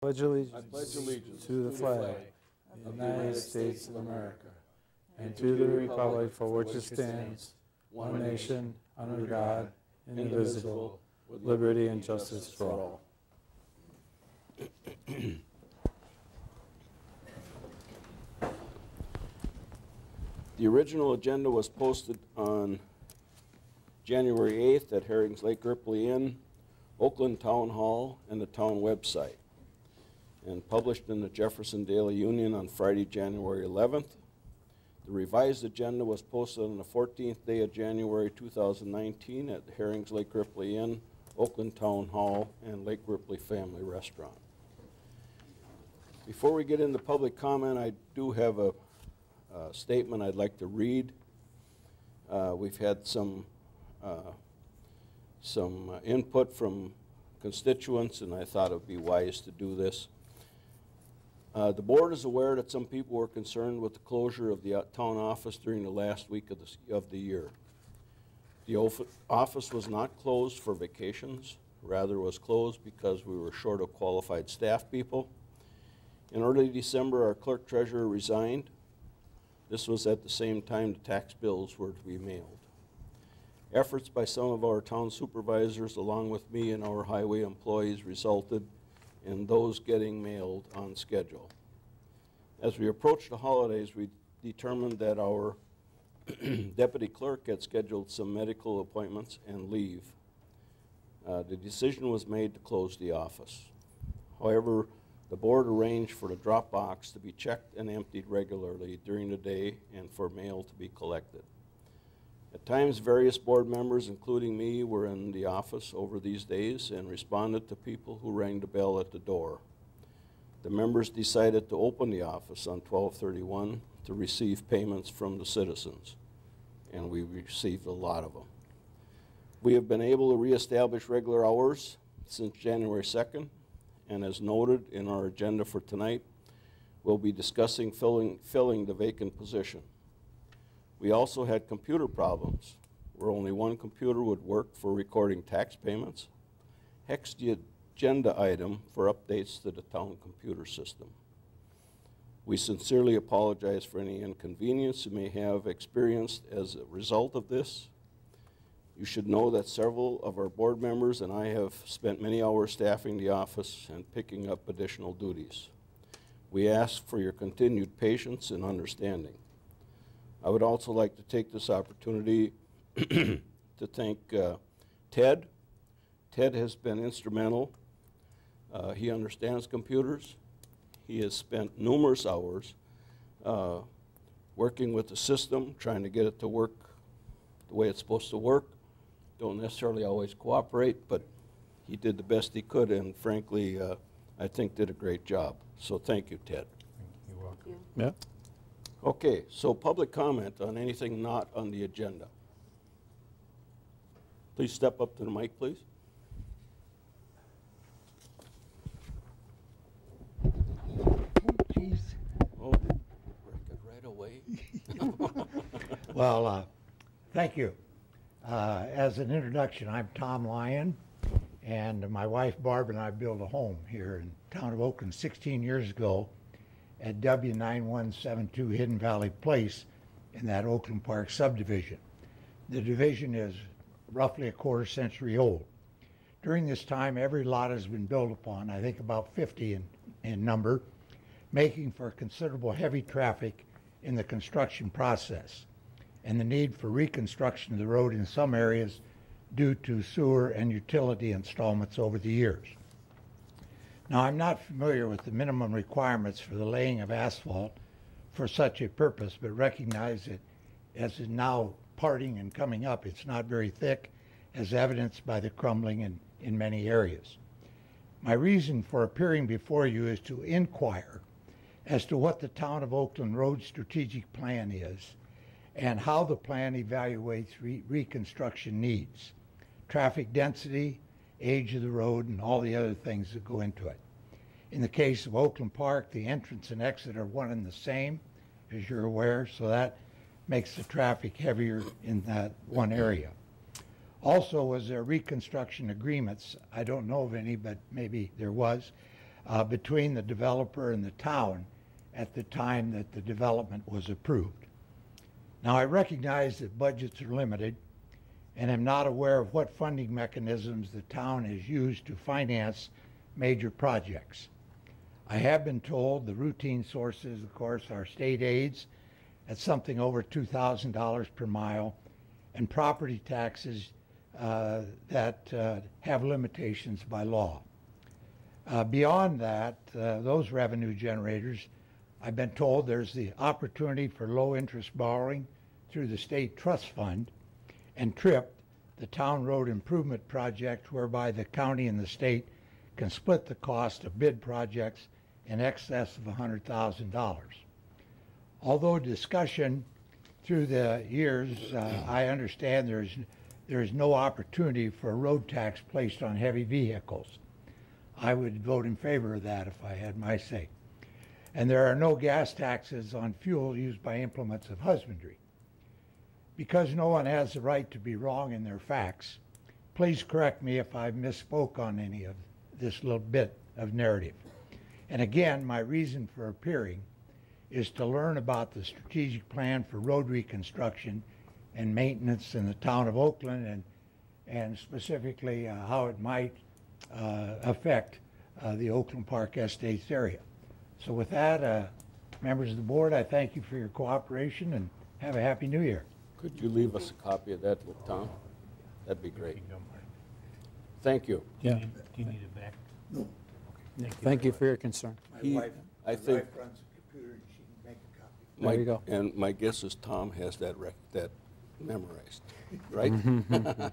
pledge I pledge allegiance to the flag of the United States of America and to the republic for which it stands, one nation, under God, indivisible, with liberty and justice for all. The original agenda was posted on January 8th at Herring's Lake Ripley Inn, Oakland Town Hall, and the town website, and published in the Jefferson Daily Union on Friday, January 11th. The revised agenda was posted on the 14th day of January 2019 at Herring's Lake Ripley Inn, Oakland Town Hall, and Lake Ripley Family Restaurant. Before we get into public comment, I do have a uh, statement I'd like to read. Uh, We've had some, uh, some input from constituents, and I thought it would be wise to do this. Uh, The board is aware that some people were concerned with the closure of the uh, town office during the last week of the, of the year. The office was not closed for vacations, rather was closed because we were short of qualified staff people. In early December, our clerk treasurer resigned. This was at the same time the tax bills were to be mailed. Efforts by some of our town supervisors, along with me and our highway employees, resulted in those getting mailed on schedule. As we approached the holidays, we determined that our deputy clerk had scheduled some medical appointments and leave. Uh, The decision was made to close the office. However, the board arranged for the drop box to be checked and emptied regularly during the day and for mail to be collected. At times, various board members, including me, were in the office over these days and responded to people who rang the bell at the door. The members decided to open the office on 12/31 to receive payments from the citizens, and we received a lot of them. We have been able to reestablish regular hours since January 2nd, and as noted in our agenda for tonight, we'll be discussing filling, filling the vacant position. We also had computer problems, where only one computer would work for recording tax payments, the agenda item for updates to the town computer system. We sincerely apologize for any inconvenience you may have experienced as a result of this. You should know that several of our board members and I have spent many hours staffing the office and picking up additional duties. We ask for your continued patience and understanding. I would also like to take this opportunity to thank uh, Ted. Ted has been instrumental. Uh, He understands computers. He has spent numerous hours uh, working with the system, trying to get it to work the way it's supposed to work. Don't necessarily always cooperate, but he did the best he could, and frankly, uh, I think did a great job. So thank you, Ted. You're welcome. Yeah? Okay, so public comment on anything not on the agenda. Please step up to the mic, please. Right away. Well, uh, thank you. Uh, As an introduction, I'm Tom Lyon, and my wife Barb and I built a home here in town of Oakland 16 years ago at W9172 Hidden Valley Place in that Oakland Park subdivision. The division is roughly a quarter century old. During this time, every lot has been built upon, I think about 50 in, in number, making for considerable heavy traffic in the construction process and the need for reconstruction of the road in some areas due to sewer and utility installments over the years. Now, I'm not familiar with the minimum requirements for the laying of asphalt for such a purpose, but recognize that as is now parting and coming up, it's not very thick, as evidenced by the crumbling in, in many areas. My reason for appearing before you is to inquire as to what the Town of Oakland Road Strategic Plan is and how the plan evaluates re- reconstruction needs, traffic density, age of the road, and all the other things that go into it. In the case of Oakland Park, the entrance and exit are one and the same, as you're aware, so that makes the traffic heavier in that one area. Also, was there reconstruction agreements? I don't know of any, but maybe there was, uh, between the developer and the town at the time that the development was approved. Now, I recognize that budgets are limited and am not aware of what funding mechanisms the town has used to finance major projects. I have been told the routine sources, of course, are state aids at something over $2,000 per mile and property taxes uh, that uh, have limitations by law. Uh, beyond that, uh, those revenue generators, I've been told there's the opportunity for low interest borrowing through the state trust fund and TRIP, the town road improvement project whereby the county and the state can split the cost of bid projects in excess of $100,000. Although discussion through the years, uh, I understand there's, there's no opportunity for a road tax placed on heavy vehicles. I would vote in favor of that if I had my say. And there are no gas taxes on fuel used by implements of husbandry. Because no one has the right to be wrong in their facts, please correct me if I misspoke on any of this little bit of narrative. And again, my reason for appearing is to learn about the strategic plan for road reconstruction and maintenance in the town of Oakland and, and specifically uh, how it might uh, affect uh, the Oakland Park Estates area. So with that, uh, members of the board, I thank you for your cooperation and have a happy new year. Could you leave us a copy of that, Tom? That'd be great. Thank you. Yeah, Do you need it back? No. thank you for your concern. My He- I think, runs the computer and she can make a copy. There my- you go. and my guess is Tom has that rec, that memorized, right?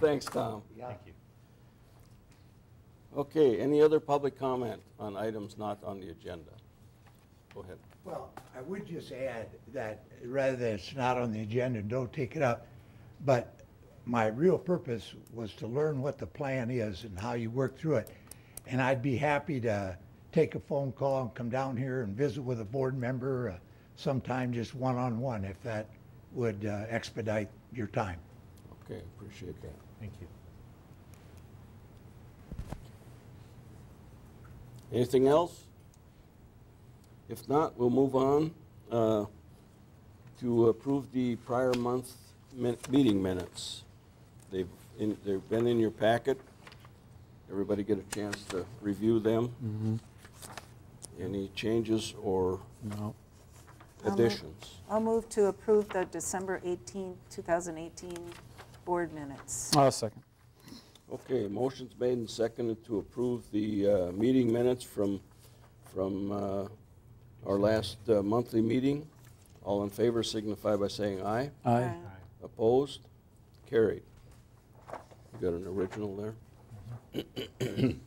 Thanks, Tom. Thank you. Okay, any other public comment on items not on the agenda? Go ahead. Well, I would just add that rather than it's not on the agenda, don't take it up, but my real purpose was to learn what the plan is and how you work through it. And I'd be happy to take a phone call and come down here and visit with a board member uh, sometime just one-on-one if that would uh, expedite your time. Okay, appreciate that. Thank you. Anything else? If not, we'll move on uh, to approve the prior month min- meeting minutes. They've, in- they've been in your packet. Everybody get a chance to review them? Mhm. Any changes or No, I'll move- additions? I'll move to approve the December 18, 2018 board minutes. I'll second. Okay, motion's made and seconded to approve the uh, meeting minutes from, from uh, our last uh, monthly meeting. All in favor signify by saying aye. Aye. Opposed? Carried. You got an original there?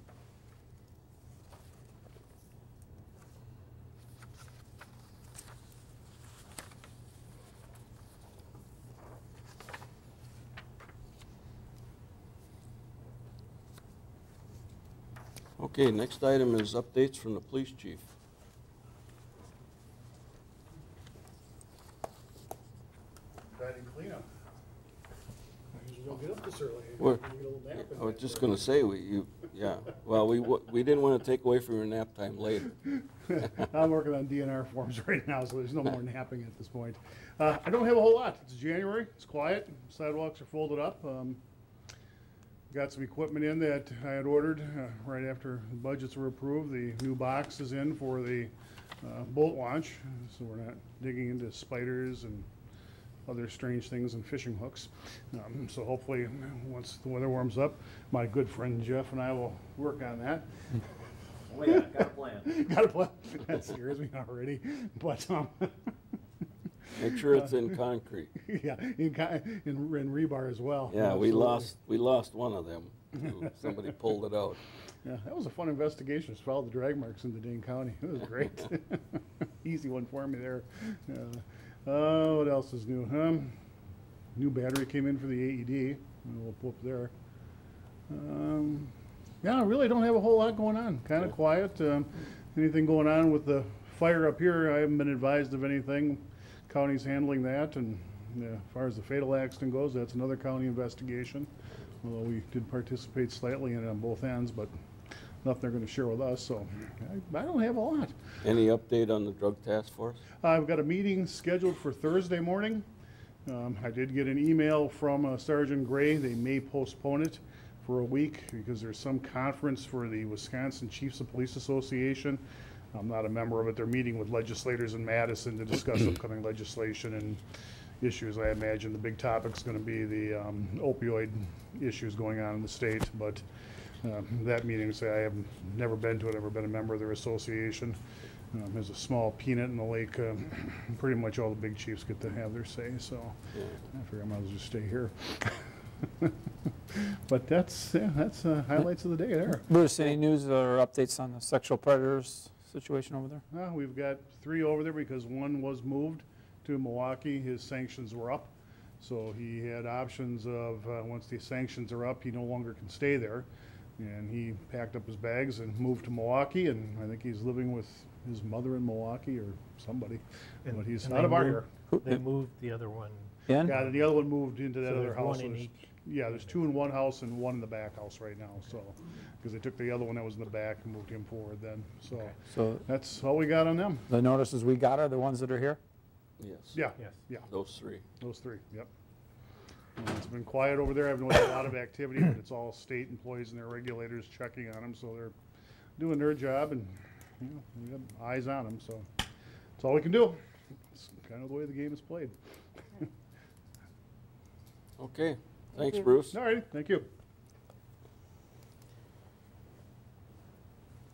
Okay, next item is updates from the police chief. Cleanup. I usually don't get up this early. We're- I get a little nap in I was just gonna say, we, you, yeah, well, we, we didn't wanna take away from your nap time later. I'm working on DNR forms right now, so there's no more napping at this point. Uh, I don't have a whole lot. It's January, it's quiet, sidewalks are folded up. Um, Got some equipment in that I had ordered, uh, right after the budgets were approved. The new box is in for the, uh, boat launch, so we're not digging into spiders and other strange things and fishing hooks. Um, so hopefully, once the weather warms up, my good friend Jeff and I will work on that. Oh, yeah, got a plan. Got a plan. That scares me already, but, um, Make sure it's in concrete. yeah, in, in, in rebar as well. Yeah, we lost, we lost one of them. too. Somebody pulled it out. Yeah, that was a fun investigation. Just followed the drag marks into Dane County. It was great. Easy one for me there. Uh, uh, what else is new? Um, new battery came in for the AED. We'll whoop there. Um, yeah, I really don't have a whole lot going on. Kind of quiet. Um, anything going on with the fire up here? I haven't been advised of anything. County's handling that, and yeah, as far as the fatal accident goes, that's another county investigation. Although we did participate slightly in it on both ends, but nothing they're gonna share with us, so I, I don't have a lot. Any update on the drug task force? I've got a meeting scheduled for Thursday morning. Um, I did get an email from uh, Sergeant Gray. They may postpone it for a week because there's some conference for the Wisconsin Chiefs of Police Association. I'm not a member of it. They're meeting with legislators in Madison to discuss upcoming legislation and issues. I imagine the big topic's gonna be the um, opioid issues going on in the state, but uh, that meeting, say, I have never been to it, ever been a member of their association. Um, There's a small peanut in the lake, um, pretty much all the big chiefs get to have their say, so Yeah. I figure I might as well just stay here. But that's, yeah, that's uh, highlights of the day there. Bruce, any news or updates on the sexual predators situation over there? Uh, We've got three over there because one was moved to Milwaukee. His sanctions were up. So he had options of, uh, once the sanctions are up, he no longer can stay there. And he packed up his bags and moved to Milwaukee, and I think he's living with his mother in Milwaukee or somebody. And- But he's and out they of our here. They moved the other one. In? Yeah, the other one moved into that So other house. one in each. Yeah, there's two in one house and one in the back house right now, so, because they took the other one that was in the back and moved him forward then, so. So That's all we got on them. the notices we got are the ones that are here? Yes. Yeah, Yes. yeah, Those three. those three, yep. And It's been quiet over there. I haven't noticed a lot of activity, but it's all state employees and their regulators checking on them, so they're doing their job and, you know, we have eyes on them, so. That's all we can do. It's kind of the way the game is played. Okay, thanks, you. Bruce. All right, thank you.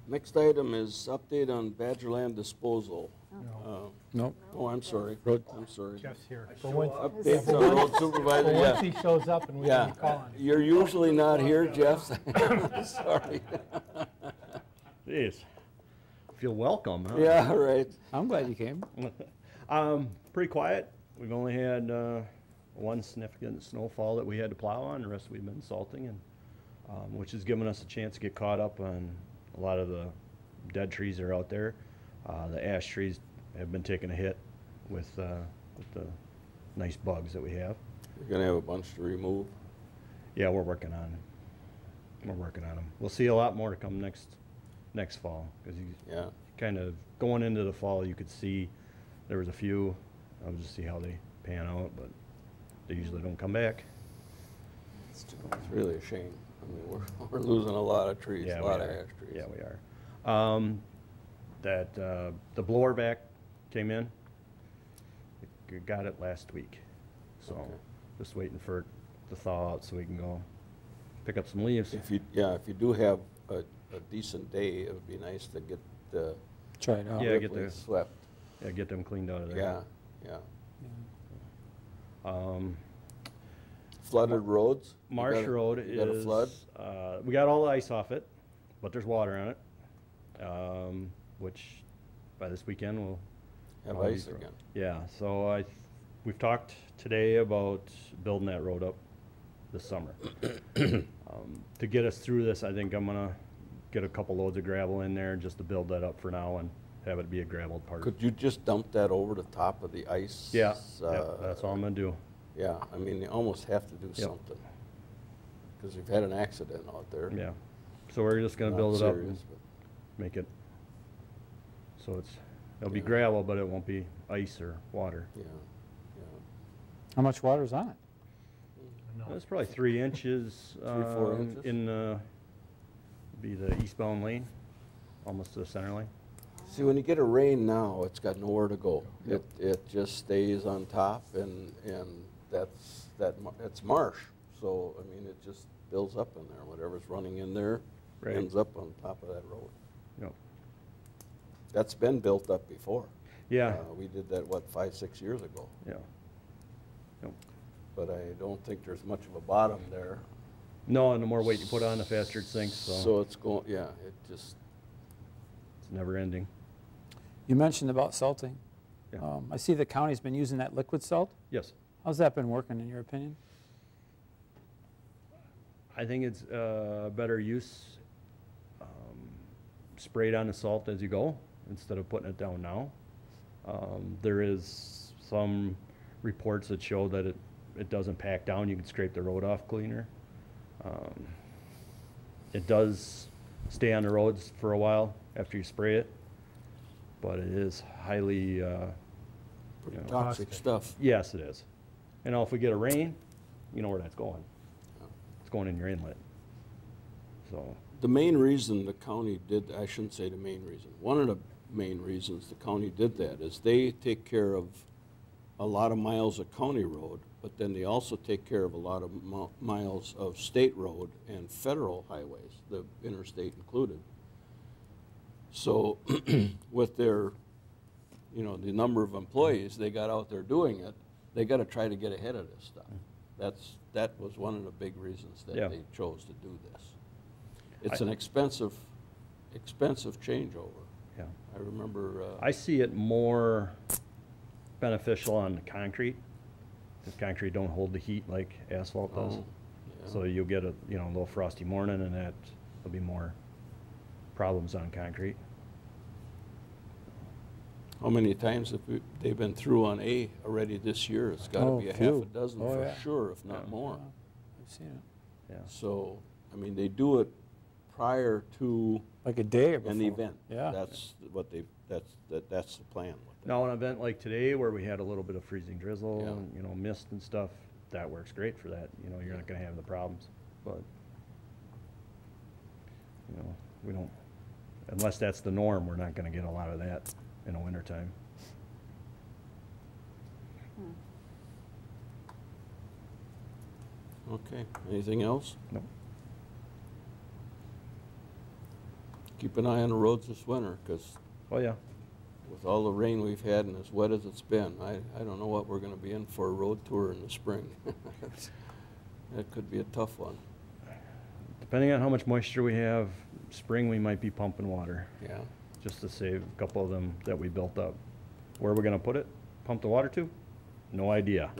Next item is update on Badgerland disposal. Uh, Nope. Oh, I'm sorry. I'm sorry. Jeff's here. For once, Updates on road supervisor, for once yeah. he shows up and we Yeah, can call him. you're usually not here, Jeff. Sorry. Jeez. Feel welcome, huh? Yeah, right. I'm glad you came. Um, pretty quiet. We've only had, uh, one significant snowfall that we had to plow on, the rest we've been salting and, um, which has given us a chance to get caught up on a lot of the dead trees that are out there. Uh, the ash trees have been taking a hit with, uh, with the nice bugs that we have. We're gonna have a bunch to remove. Yeah, we're working on, we're working on them. We'll see a lot more to come next, next fall, cause you, Yeah, kind of going into the fall, you could see there was a few. I'll just see how they pan out, but they usually don't come back. it's really a shame. I mean, we're, we're losing a lot of trees, Yeah, a lot of ash trees. Yeah, we are. Um, that uh, the blower back came in. G- Got it last week, so Okay. just waiting for it to thaw out so we can go pick up some leaves. If you, yeah, if you do have a, a decent day, it would be nice to get the Try it out. Yeah, get the- swept. Yeah, get them cleaned out of there. Yeah, yeah. Um, Flooded roads? Marsh got a- Road got a is, flood? uh, we got all the ice off it, but there's water on it. Um, which by this weekend we'll. Have ice again. Yeah, so I, we've talked today about building that road up this summer. Um, To get us through this, I think I'm gonna get a couple loads of gravel in there just to build that up for now and have it be a gravelled part. Could you just dump that over the top of the ice? Yeah, uh, yep, that's all I'm gonna do. Yeah, I mean, you almost have to do Yep. something. Because you've had an accident out there. Yeah, so we're just gonna Not build it up serious, and make it, so it's, it'll be Yeah. gravel, but it won't be ice or water. Yeah, yeah. How much water's on it? No. It's probably three inches, Three, four um, inches? in the, be the eastbound lane, almost to the center lane. See, when you get a rain now, it's got nowhere to go. Yep. It, it just stays on top and, and that's, that, it's marsh. So, I mean, it just builds up in there. Whatever's running in there Right. ends up on top of that road. Yep. That's been built up before. Yeah, Uh, We did that, what, five, six years ago? yeah. Yep. But I don't think there's much of a bottom there. No, and the more weight you put on, the faster it sinks, So so it's going, yeah, it just, it's never ending. You mentioned about salting. Yeah. Um, I see the county's been using that liquid salt. Yes, How's that been working, in your opinion? I think it's, uh, better use, um, sprayed on the salt as you go, instead of putting it down now. Um, there is some reports that show that it, it doesn't pack down, you can scrape the road off cleaner. Um, It does stay on the roads for a while after you spray it. But it is highly, uh, you know, toxic stuff. yes, it is. And now if we get a rain, you know where that's going. It's going in your inlet. So, The main reason the county did, I shouldn't say the main reason, one of the main reasons the county did that is they take care of a lot of miles of county road, but then they also take care of a lot of mi- miles of state road and federal highways, the interstate included. So with their, you know, the number of employees they got out there doing it, they gotta try to get ahead of this stuff. That's, that was one of the big reasons Yeah. that they chose to do this. It's an expensive, expensive changeover. yeah. I remember, uh, I see it more beneficial on the concrete, because concrete don't hold the heat like asphalt does. Oh, yeah. So you'll get a, you know, a little frosty morning and that, there'll be more problems on concrete. how many times have we- they been through on A already this year? It's gotta Oh, be a half a dozen Oh, for yeah. sure, if not Yeah. more. I've seen it. Yeah. So, I mean, they do it prior to Like a day before. an event. Yeah. That's what they, that's, that, that's the plan with that. Now, an event like today where we had a little bit of freezing drizzle, Yeah. and, you know, mist and stuff, that works great for that. You know, you're not gonna have the problems, but, you know, we don't, unless that's the norm, we're not gonna get a lot of that in the wintertime. Okay, anything else? No. Keep an eye on the roads this winter, because Oh, yeah. with all the rain we've had and as wet as it's been, I, I don't know what we're gonna be in for a road tour in the spring. That could be a tough one, Depending on how much moisture we have, spring, we might be pumping water, yeah. just to save a couple of them that we built up. Where are we gonna put it? Pump the water to? No idea.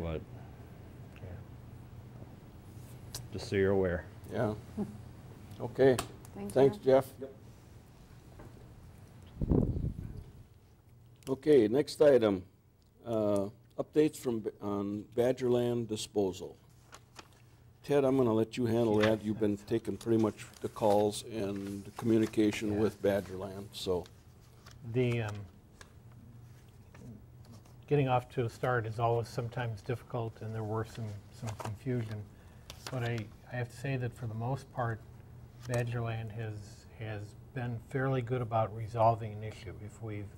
But, just so you're aware. Yeah. Okay, Thank thanks, you. Jeff. Okay, next item, uh, updates from, B- on Badgerland disposal. Ted, I'm gonna let you handle that. You've been taking pretty much the calls and the communication Yeah. with Badgerland, so. The, um, getting off to a start is always sometimes difficult, and there were some, some confusion. But I, I have to say that for the most part, Badgerland has, has been fairly good about resolving an issue. If we've,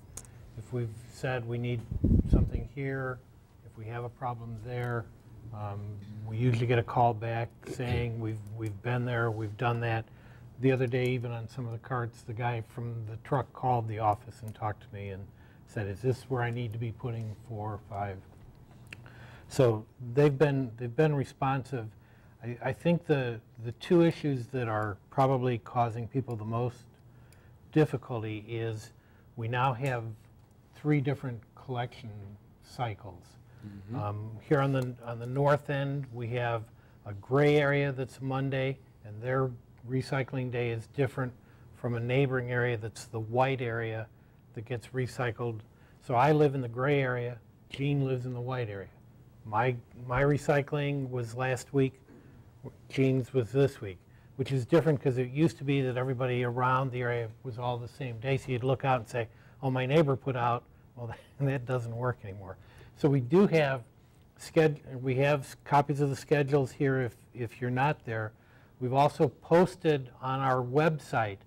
if we've said we need something here, if we have a problem there, um, we usually get a call back saying, we've, we've been there, we've done that. The other day, even on some of the carts, the guy from the truck called the office and talked to me and said, is this where I need to be putting four or five? So they've been, they've been responsive. I, I think the, the two issues that are probably causing people the most difficulty is we now have three different collection cycles. Um, Here on the, on the north end, we have a gray area that's Monday, and their recycling day is different from a neighboring area that's the white area that gets recycled. So I live in the gray area, Gene lives in the white area. My, my recycling was last week, Gene's was this week, which is different because it used to be that everybody around the area was all the same day. So you'd look out and say, oh, my neighbor put out, well, that doesn't work anymore. So we do have we have copies of the schedules here if, if you're not there. We've also posted on our website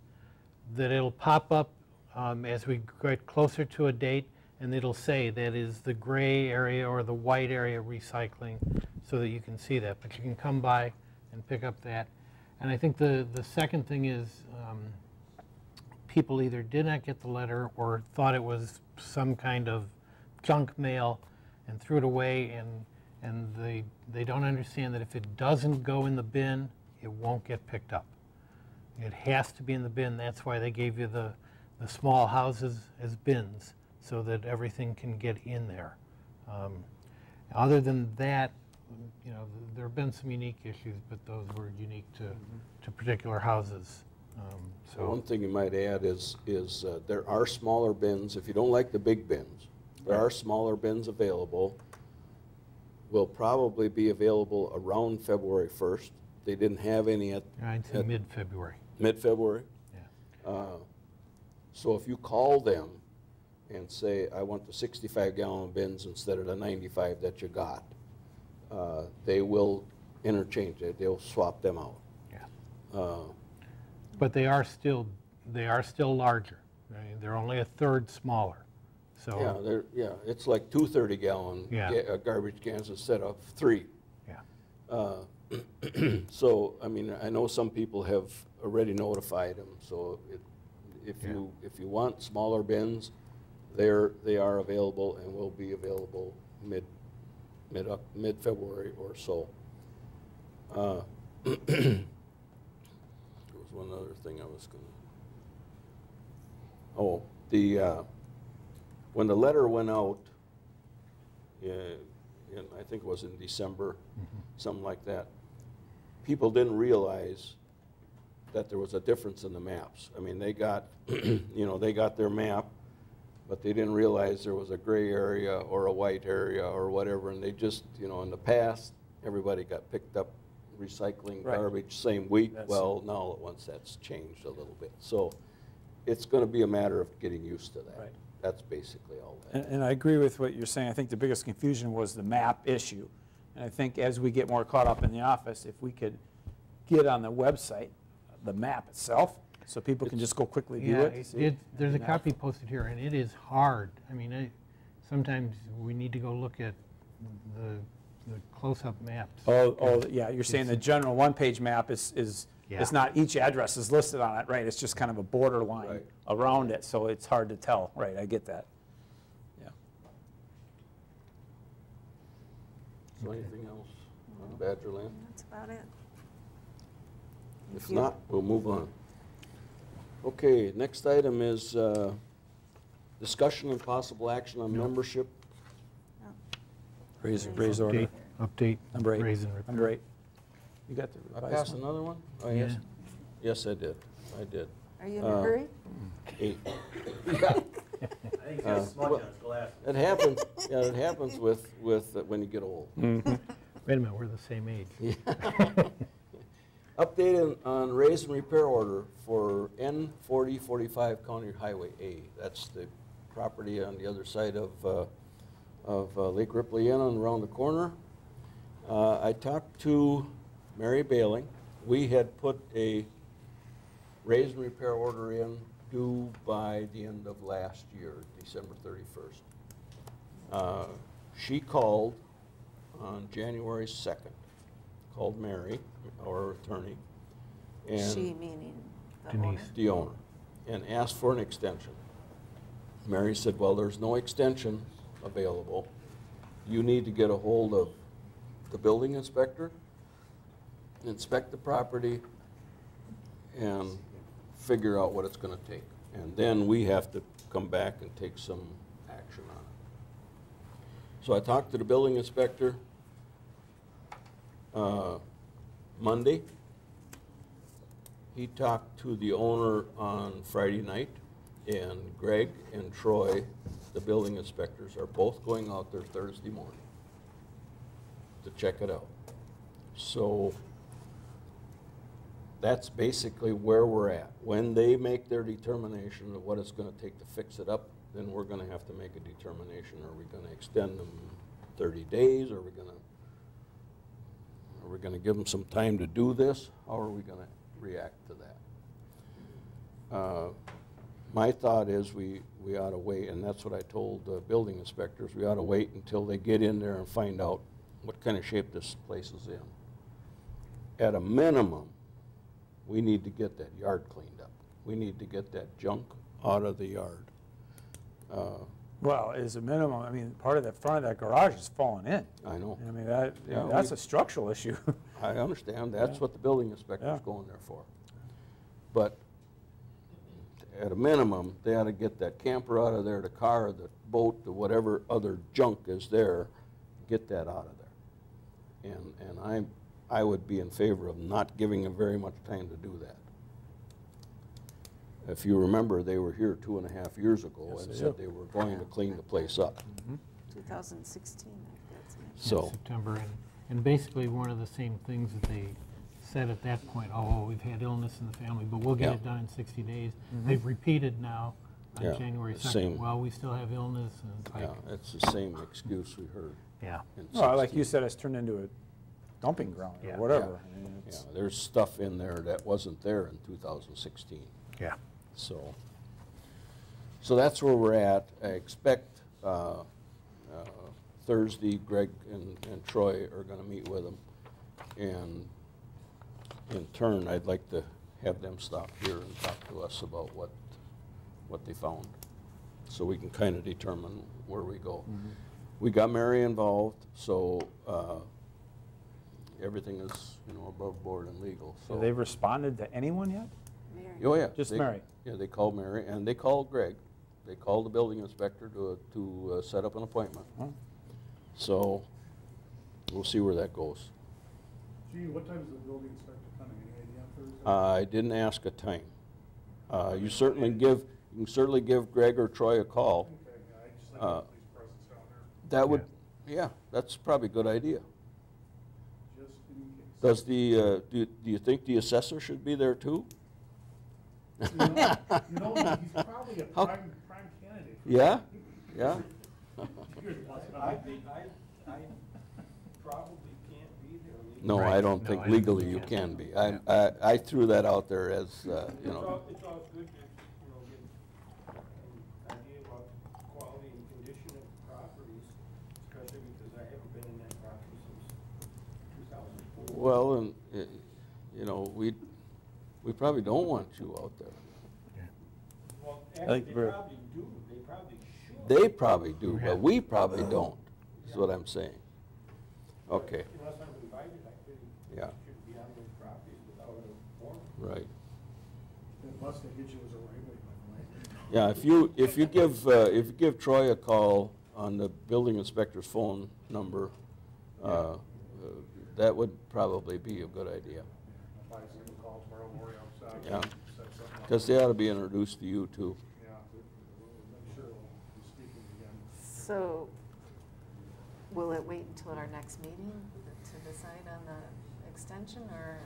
that it'll pop up um, as we get closer to a date, and it'll say that is the gray area or the white area recycling, so that you can see that. But you can come by and pick up that. And I think the, the second thing is, um, people either did not get the letter or thought it was some kind of junk mail and threw it away, and, and they, they don't understand that if it doesn't go in the bin, it won't get picked up. It has to be in the bin. That's why they gave you the, the small houses as bins, so that everything can get in there. Um, Other than that, you know, there have been some unique issues, but those were unique to, to particular houses. Um, One thing you might add is, is uh, there are smaller bins, if you don't like the big bins, there are smaller bins available. Will probably be available around February 1st they didn't have any at I'd say At- mid-February. mid-February. Yeah. Uh, So if you call them and say, I want the 65 gallon bins instead of the 95 that you got, uh, they will interchange it, they'll swap them out. Yeah. Uh, But they are still, they are still larger. Mean, They're only a third smaller, so. Yeah, they're, yeah, it's like two 30 gallon Yeah. ga- uh, garbage cans instead of three. Yeah. Uh, So, I mean, I know some people have already notified them, so it- if Yeah. you, if you want smaller bins, they're, they are available and will be available mid, mid, up mid-February or so. Uh, There was one other thing I was gonna, oh, the, uh, when the letter went out, uh, in, I think it was in December, something like that, people didn't realize that there was a difference in the maps. I mean, they got, you know, they got their map, but they didn't realize there was a gray area or a white area or whatever, and they just, you know, in the past, everybody got picked up recycling Right. garbage same week. That's- Well, now all at once that's changed a little bit. So it's gonna be a matter of getting used to that. Right. That's basically all that. And, and I agree with what you're saying. I think the biggest confusion was the map issue. And I think as we get more caught up in the office, if we could get on the website, the map itself, so people can just go quickly view Yeah, it. it- it- there's a and copy posted here, and it is hard. I mean, I, sometimes we need to go look at the, the close-up maps. Oh, oh, yeah, you're saying the general one-page map is, is, Yeah. it's not, each address is listed on it, right? It's just kind of a borderline Right. around it, so it's hard to tell, right? I get that. Yeah. So anything else on Badgerland? That's about it. If you. not, we'll move on. Okay, next item is uh, discussion and possible action on membership. Raise, raise order. Update, update, Number eight. raise and repair. Number eight. You got the I revised pass one? another one? Oh, Yeah. yes. Yes, I did. I did. Are you in a Uh, hurry? Eight. I think Uh, well, It happens, yeah, it happens with, with, uh, when you get old. Mm-hmm. Wait a minute, we're the same age. Update on- on raise and repair order for N forty forty-five County Highway A. That's the property on the other side of, uh, of uh, Lake Ripley Inn and around the corner. Uh, I talked to Mary Baling. We had put a raise and repair order in due by the end of last year, December thirty-first. Uh, She called on January second, called Mary, our attorney, She and meaning the owner? Denise. the owner, and asked for an extension. Mary said, well, there's no extension available. You need to get a hold of the building inspector, inspect the property, and figure out what it's gonna take. And then we have to come back and take some action on it. So I talked to the building inspector uh, Monday. He talked to the owner on Friday night, and Greg and Troy, the building inspectors, are both going out there Thursday morning to check it out. So that's basically where we're at. When they make their determination of what it's gonna take to fix it up, then we're gonna have to make a determination. Are we gonna extend them thirty days? Are we gonna, are we gonna give them some time to do this? How are we gonna react to that? Uh, My thought is we, we ought to wait, and that's what I told the building inspectors, we ought to wait until they get in there and find out what kind of shape this place is in. At a minimum, we need to get that yard cleaned up. We need to get that junk out of the yard. Uh, Well, as a minimum, I mean, part of the front of that garage is falling in. I know, I mean, that, Yeah, that's we- a structural issue. I understand, that's what the building inspector's Yeah. going there for. But at a minimum, they ought to get that camper out of there, the car, the boat, the whatever other junk is there, get that out of there. And, and I, I would be in favor of not giving them very much time to do that. If you remember, they were here two and a half years ago Yes, and said did. they were going to clean the place up. Mm-hmm. 2016, I think that's it. So, September, and, and basically, one of the same things that they said at that point, oh, we've had illness in the family, but we'll get Yeah. it done in 60 days. Mm-hmm. They've repeated now Yeah, on January the 2nd, same. well, we still have illness, and it's Yeah, like, it's the same excuse we heard yeah. Well, like you said, it's turned into a dumping ground Yeah. or whatever. I mean, Yeah, there's stuff in there that wasn't there in 2016. Yeah. So, so that's where we're at. I expect uh, uh, Thursday, Greg and and Troy are going to meet with them. And in turn, I'd like to have them stop here and talk to us about what, what they found, so we can kind of determine where we go. We got Mary involved, so uh, everything is, you know, above board and legal, so. So they've responded to anyone yet? Oh, yeah. Just They- Mary? Yeah, they called Mary, and they called Greg. They called the building inspector to, to uh, set up an appointment. Oh. So, we'll see where that goes. Gene, what time is the building inspector coming? Any idea on Thursday? Uh, I didn't ask a time. Uh, You certainly give, you can certainly give Greg or Troy a call. Okay, yeah, I just like uh, the police presence down there, That would, yeah, that's probably a good idea. Just in case. Does the, uh, do do you think the assessor should be there too? You know, you know, he's probably a How- prime, prime candidate. Yeah? Yeah? I I, I probably can't be there legally. No, I Right. don't No, think I don't legally think you you can can. be. I, I I threw that out there as, uh, you It's know. all, it's all good to, you know, get an idea about quality and condition of properties, especially because I haven't been in that property since two thousand four. Well, and, you know, we, we probably don't want you out there. Well, I actually, think they probably do, they probably should. They probably do, but we probably don't, is what I'm saying. Okay, Unless I'm invited, I really Yeah. should be on those properties without a warrant. right. The bus that you was a right way, by the way. Yeah, if you, if you give, uh, if you give Troy a call on the building inspector's phone number, uh, uh, that would probably be a good idea. I'll probably give him a call tomorrow morning, I'll stop. Yeah. Set something up. Because they ought to be introduced to you too. Yeah, I'm sure we'll be speaking again. So will it wait until our next meeting to decide on the extension, or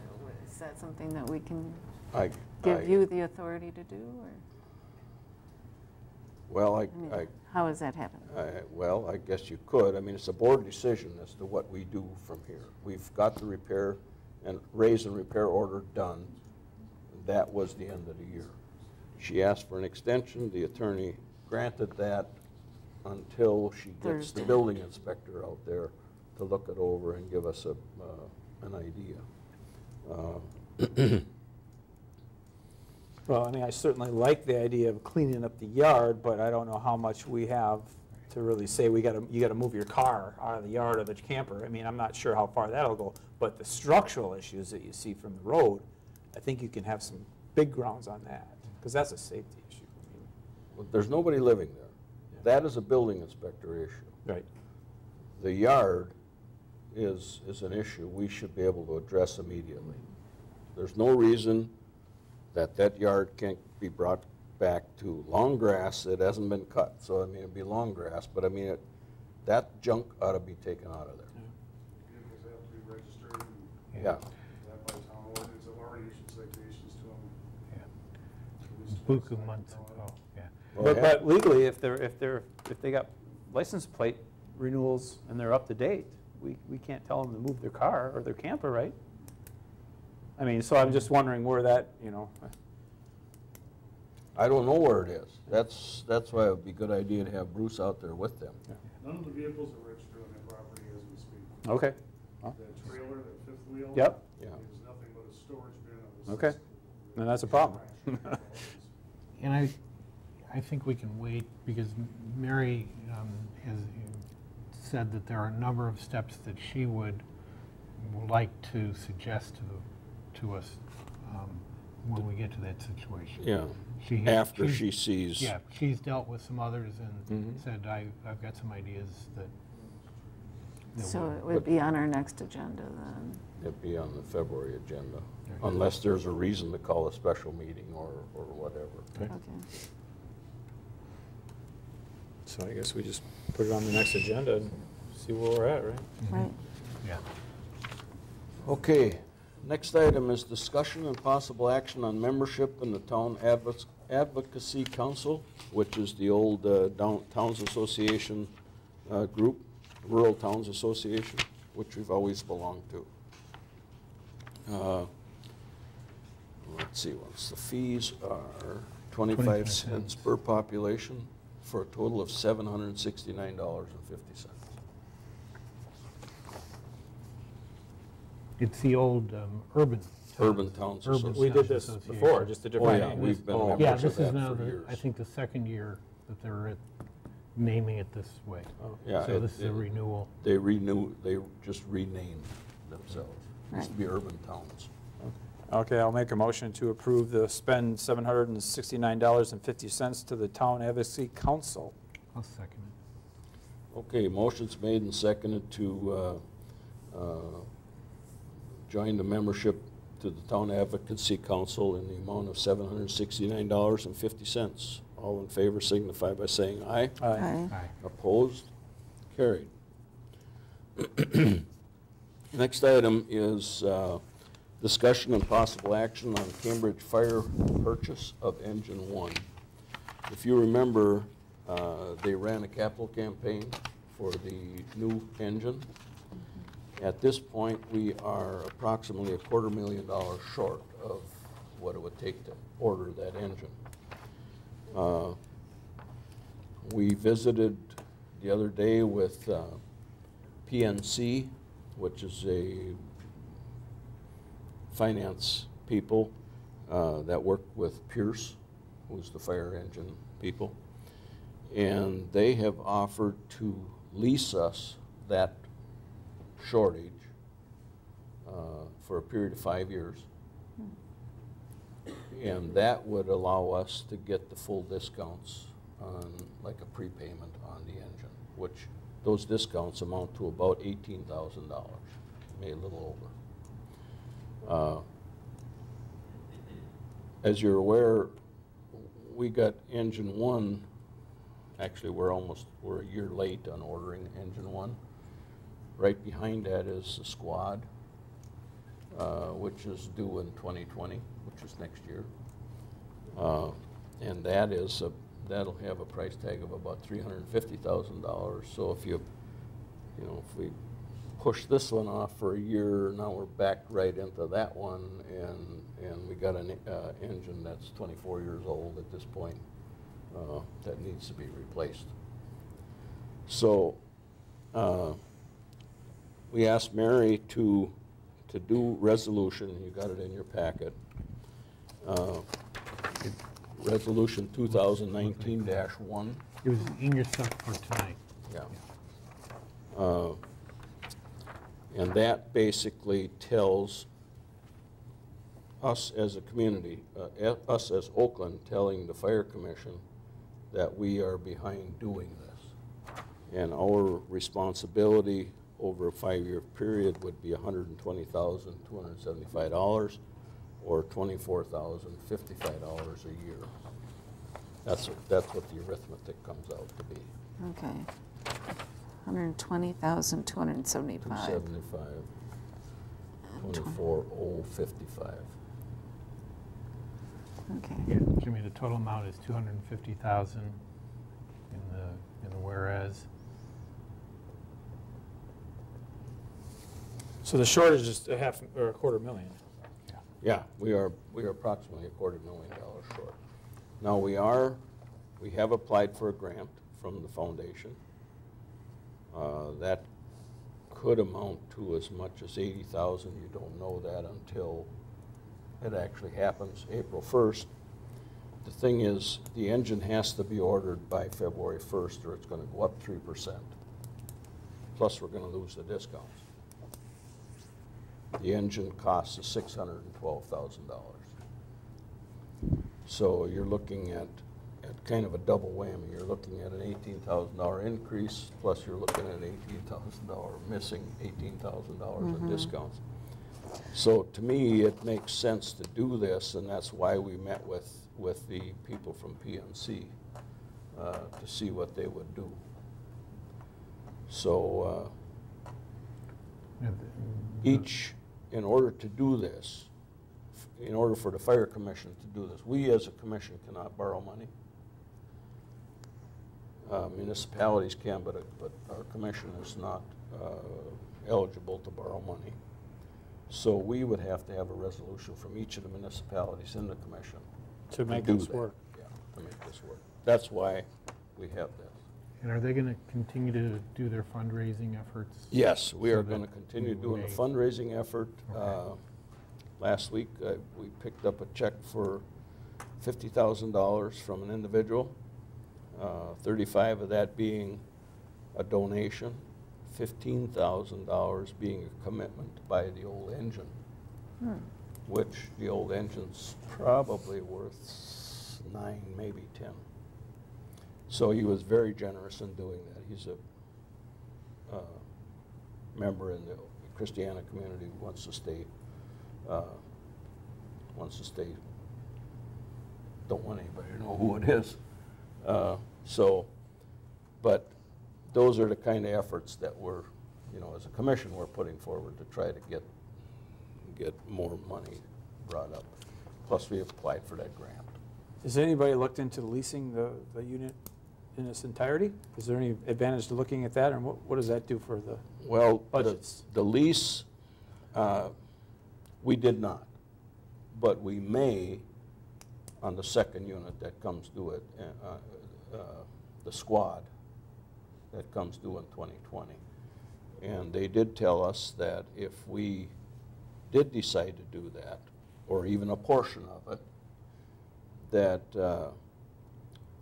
is that something that we can I, I, give you the authority to do, or, well, I, I mean, I, how does that happen? I- Well, I guess you could. I mean, it's a board decision as to what we do from here. We've got the repair and raise and repair order done. That was the end of the year. She asked for an extension. The attorney granted that until she gets the building inspector out there to look it over and give us a, uh, an idea. Uh, Well, I mean, I certainly like the idea of cleaning up the yard, but I don't know how much we have to really say, we gotta, you gotta move your car out of the yard of the camper. I mean, I'm not sure how far that'll go, but the structural issues that you see from the road, I think you can have some big grounds on that, because that's a safety issue. I mean, Well, There's nobody living there. That is a building inspector issue. Right. The yard is, is an issue we should be able to address immediately. There's no reason that that yard can't be brought back to long grass. It hasn't been cut, so I mean, it'd be long grass, but I mean, it, that junk ought to be taken out of there. Vehicles have to be registered Yeah. that by town ordinance, I've already issued citations to them. Yeah. at least twice Buku months ago, oh, yeah. Oh, well, oh, But, yeah. but legally, if they're, if they're, if they got license plate renewals and they're up to date, we, we can't tell them to move their car or their camper, right? I mean, so I'm just wondering where that, you know, I don't know where it is. That's, that's why it would be a good idea to have Bruce out there with them. None of the vehicles are registered on that property as we speak. okay, That trailer, that fifth wheel. Yep. Yeah. Is nothing but a storage bin of a. Okay. six- then that's a problem. And I, I think we can wait, because Mary um, has said that there are a number of steps that she would like to suggest to, the- to us um, when we get to that situation. Yeah, She has- after she sees. Yeah, she's dealt with some others and Mhm. said, I, I've got some ideas that. that So it would be on our next agenda then? It'd be on the February agenda, Right. unless there's a reason to call a special meeting or, or whatever. Okay. Okay. So I guess we just put it on the next agenda and see where we're at, right? Right. Yeah. Okay, Next item is discussion and possible action on membership in the Town Advoc- Advocacy Council, which is the old uh, Towns Association uh, group, Rural Towns Association, which we've always belonged to. Uh, Let's see, what's the fees are 25 25 cents cents. per population for a total of $769.50. It's the old um, urban. Urban Towns Urban Association. We did this Towns before, just a Oh, different yeah, name. we've been Oh, members Yeah, of this is that now, for the- years. I think, the second year that they're at- naming it this way. Yeah, So it- this is a it- renewal. They renew, they just renamed themselves. Used to be Urban Towns. Okay, I'll make a motion to approve the spend $769.50 to the Town Advocacy Council. I'll second it. Okay, motion's made and seconded to uh, uh, join the membership to the Town Advocacy Council in the amount of $769.50. All in favor signify by saying aye. Aye. Aye. Aye. Opposed? Carried. Next item is uh, discussion and possible action on Cambridge Fire purchase of engine one. If you remember, uh, they ran a capital campaign for the new engine. At this point, we are approximately a quarter million dollars short of what it would take to order that engine. Uh, We visited the other day with uh, PNC, which is a finance people uh, that work with Pierce, who's the fire engine people. And they have offered to lease us that shortage uh, for a period of five years. And that would allow us to get the full discounts on, like a prepayment on the engine, which those discounts amount to about eighteen thousand dollars, maybe a little over. Uh, As you're aware, we got engine one, actually, we're almost, we're a year late on ordering engine one. Right behind that is the squad, uh, which is due in 2020, which is next year. Uh, And that is, a- that'll have a price tag of about $350,000. So if you, you know, if we push this one off for a year, now we're back right into that one, and, and we got an uh, engine that's 24 years old at this point uh, that needs to be replaced. So, uh, we asked Mary to, to do resolution, and you got it in your packet. Uh, Resolution 2019-1. It was in your stuff for tonight. Yeah. Uh, And that basically tells us as a community, uh, us as Oakland, telling the fire commission that we are behind doing this. And our responsibility over a five-year period would be $120,275 or $24,055 a year. That's, that's what the arithmetic comes out to be. Okay. 120,275. 275, 24055. Okay. Yeah, Jimmy, the total amount is 250,000 in the, in the whereas. So the shortage is a half, or a quarter million. Yeah, we are, we are approximately a quarter million dollars short. Now, we are, we have applied for a grant from the foundation. Uh, That could amount to as much as eighty thousand. You don't know that until it actually happens, April first. The thing is, the engine has to be ordered by February first, or it's gonna go up three percent. Plus, we're gonna lose the discounts. The engine cost is six hundred and twelve thousand dollars. So you're looking at, at kind of a double whammy. You're looking at an eighteen thousand dollar increase, plus you're looking at an eighteen thousand dollar, missing eighteen thousand dollars in discounts. So to me, it makes sense to do this, and that's why we met with, with the people from PNC uh, to see what they would do. So uh, each, in order to do this, in order for the fire commission to do this, we as a commission cannot borrow money. Uh, Municipalities can, but, but our commission is not uh, eligible to borrow money. So we would have to have a resolution from each of the municipalities in the commission. To make this that. work. Yeah, to make this work. That's why we have this. And are they going to continue to do their fundraising efforts? Yes, we So are going to continue doing a may- fundraising effort. Okay. Uh, Last week, uh, we picked up a check for $50,000 from an individual, uh, 35 of that being a donation, $15,000 being a commitment to buy the old engine, which the old engine's probably worth nine, maybe 10. So he was very generous in doing that. He's a uh, member in the Christiana community, wants to stay, uh, wants to stay, don't want anybody to know who it is. Uh, So, but those are the kind of efforts that we're, you know, as a commission, we're putting forward to try to get, get more money brought up. Plus, we applied for that grant. Has anybody looked into leasing the, the unit in its entirety? Is there any advantage to looking at that, and what, what does that do for the, Well, the- Budgets. the lease, uh, we did not, but we may, on the second unit that comes due at, uh, uh, the squad that comes due in 2020. And they did tell us that if we did decide to do that, or even a portion of it, that uh,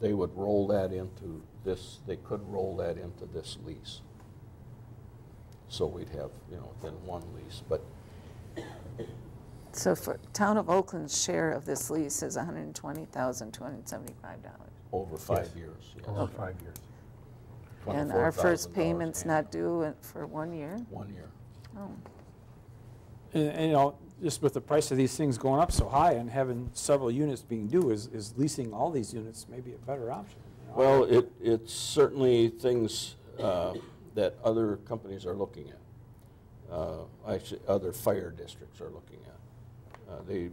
they would roll that into this, they could roll that into this lease. So we'd have, you know, then one lease, but So for Town of Oakland's share of this lease is $120,275. over five Yes. years. yes. Over five years. And our first $24,000 payment's not due for one year? One year. Oh, and, and, you know, just with the price of these things going up so high and having several units being due, is, is leasing all these units maybe a better option? you know? Well, it, it's certainly things uh, that other companies are looking at. Uh, should, other fire districts are looking at. Uh, They,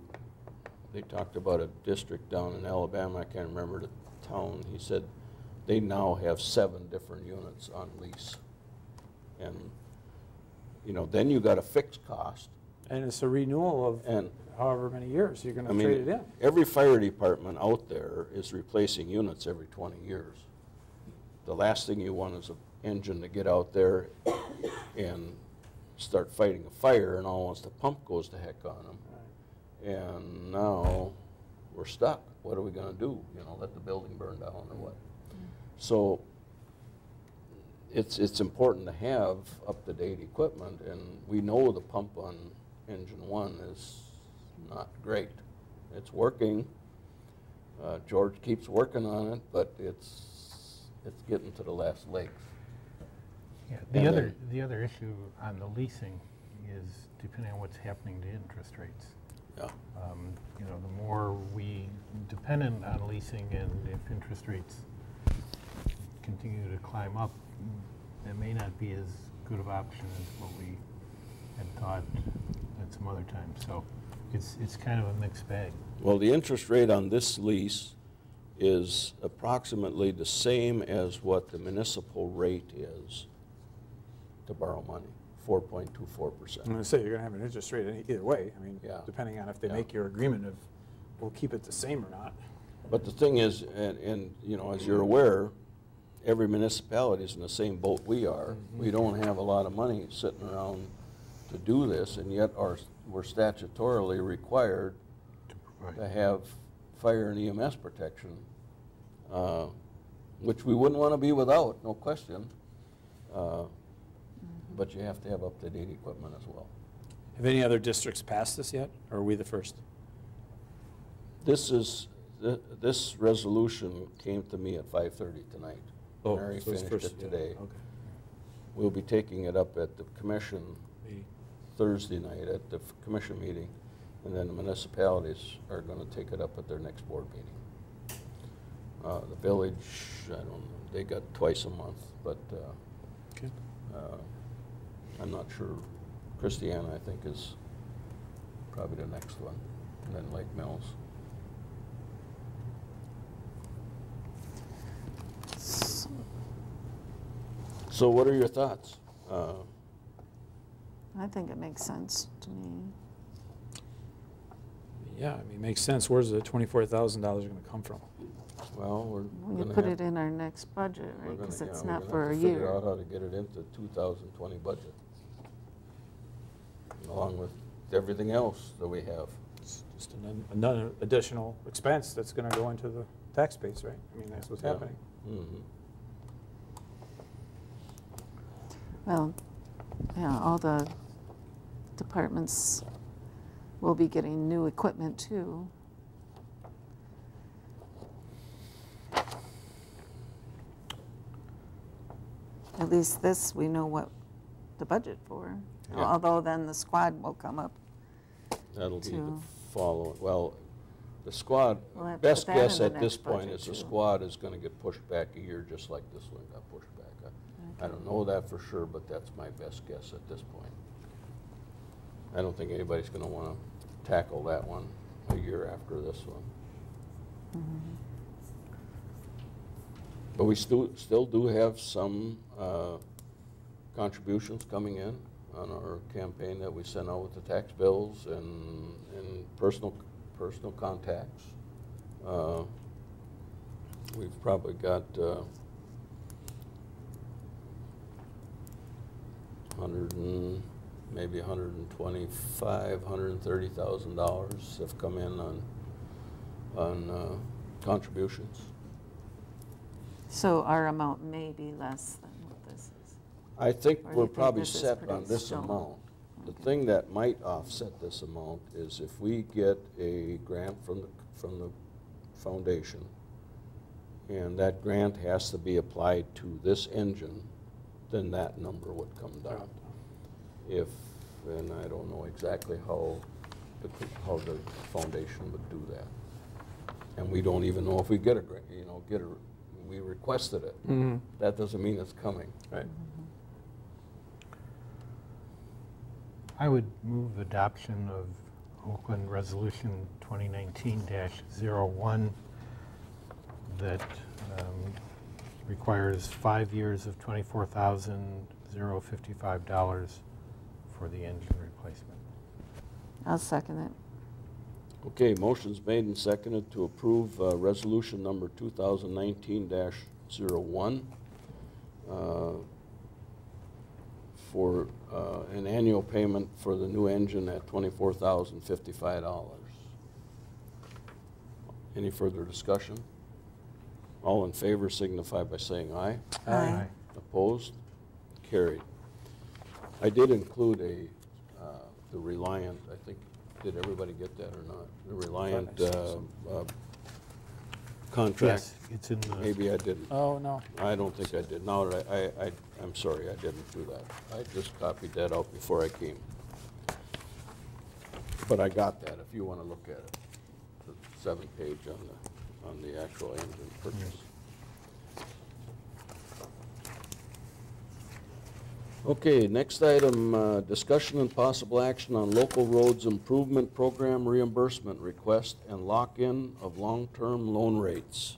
they talked about a district down in Alabama, I can't remember the town, he said they now have seven different units on lease. And, you know, then you got a fixed cost, And it's a renewal of and however many years you're gonna trade it in. every fire department out there is replacing units every 20 years. The last thing you want is an engine to get out there and start fighting a fire, and all once the pump goes to heck on them. And now, we're stuck. What are we gonna do? You know, let the building burn down or what? So, it's, it's important to have up-to-date equipment, and we know the pump on engine one is not great. It's working. Uh, George keeps working on it, but it's, it's getting to the last legs. Yeah, the And other, the other issue on the leasing is depending on what's happening to interest rates. Yeah. Um, You know, the more we dependent on leasing and if interest rates continue to climb up, that may not be as good of option as what we had thought at some other time. So it's, it's kind of a mixed bag. Well, the interest rate on this lease is approximately the same as what the municipal rate is to borrow money, 4.24%. I'm gonna say, you're gonna have an interest rate either way, I mean, Yeah. depending on if they Yeah. make your agreement of, we'll keep it the same or not. But the thing is, and, and, you know, as you're aware, every municipality is in the same boat we are. Mm-hmm. We don't have a lot of money sitting around to do this, and yet our, we're statutorily required to have fire and EMS protection, uh, which we wouldn't want to be without, no question. Uh, But you have to have up-to-date equipment as well. Have any other districts passed this yet, or are we the first? This is, th- this resolution came to me at 5:30 tonight. Oh, Mary so it's finished first, it yeah, today. Okay. We'll be taking it up at the commission Meeting. Thursday night at the commission meeting, and then the municipalities are gonna take it up at their next board meeting. Uh, the village, I don't, know, they got twice a month, but, uh, Okay. uh, I'm not sure. Christiana, I think, is probably the next one, and then Lake Mills. So what are your thoughts? Uh, I think it makes sense to me. Yeah, I mean, it makes sense. Where's the twenty-four thousand dollars gonna come from? Well, we're We gonna put have- it in our next budget, we're right? gonna- Because yeah, it's we're not gonna for have a to Figure year. out how to get it into 2020 budget, along with everything else that we have. It's just an- another additional expense that's gonna go into the tax base, right? I mean, that's what's Yeah. happening. Mhm. Well, yeah, all the departments will be getting new equipment too. At least this, we know what the budget for. Yeah. Although then the squad will come up. That'll be the to- following, well, the squad, We'll have to best put that in guess the at this next point budget, is the too. squad is gonna get pushed back a year, just like this one got pushed back. I- I don't know that for sure, but that's my best guess at this point. I don't think anybody's gonna wanna tackle that one a year after this one. Mm-hmm. But we still, still do have some uh, contributions coming in on our campaign that we sent out with the tax bills and, and personal, personal contacts. Uh, We've probably got uh, hundred and, maybe a hundred and twenty-five, hundred and thirty thousand dollars have come in on, on uh, contributions. So our amount may be less than what this is. I think Or we're think probably set on this amount. The Okay. thing that might offset this amount is if we get a grant from the, from the foundation, and that grant has to be applied to this engine, then that number would come down. If, and I don't know exactly how, the how the foundation would do that. And we don't even know if we get a grant, you know, get a, we requested it. Mm-hmm. That doesn't mean it's coming. Right. I would move adoption of Oakland Resolution 2019-01 that um, requires five years of $24,055 for the engine replacement. I'll second it. Okay, motion's made and seconded to approve uh, resolution number 2019-01 uh, for uh, an annual payment for the new engine at $24,055. Any further discussion? All in favor signify by saying aye. Aye. Opposed? Carried. I did include a, uh, the Reliant, I think, did everybody get that or not? The Reliant uh, uh, contract? Yes, it's in the. Maybe I didn't. Oh, no. I don't think I did. No, I, I, I- I'm sorry, I didn't do that. I just copied that out before I came. But I got that, if you want to look at it. The seventh page on the, on the actual engine purchase. Okay, next item, uh, discussion and possible action on local roads improvement program reimbursement request and lock-in of long-term loan rates.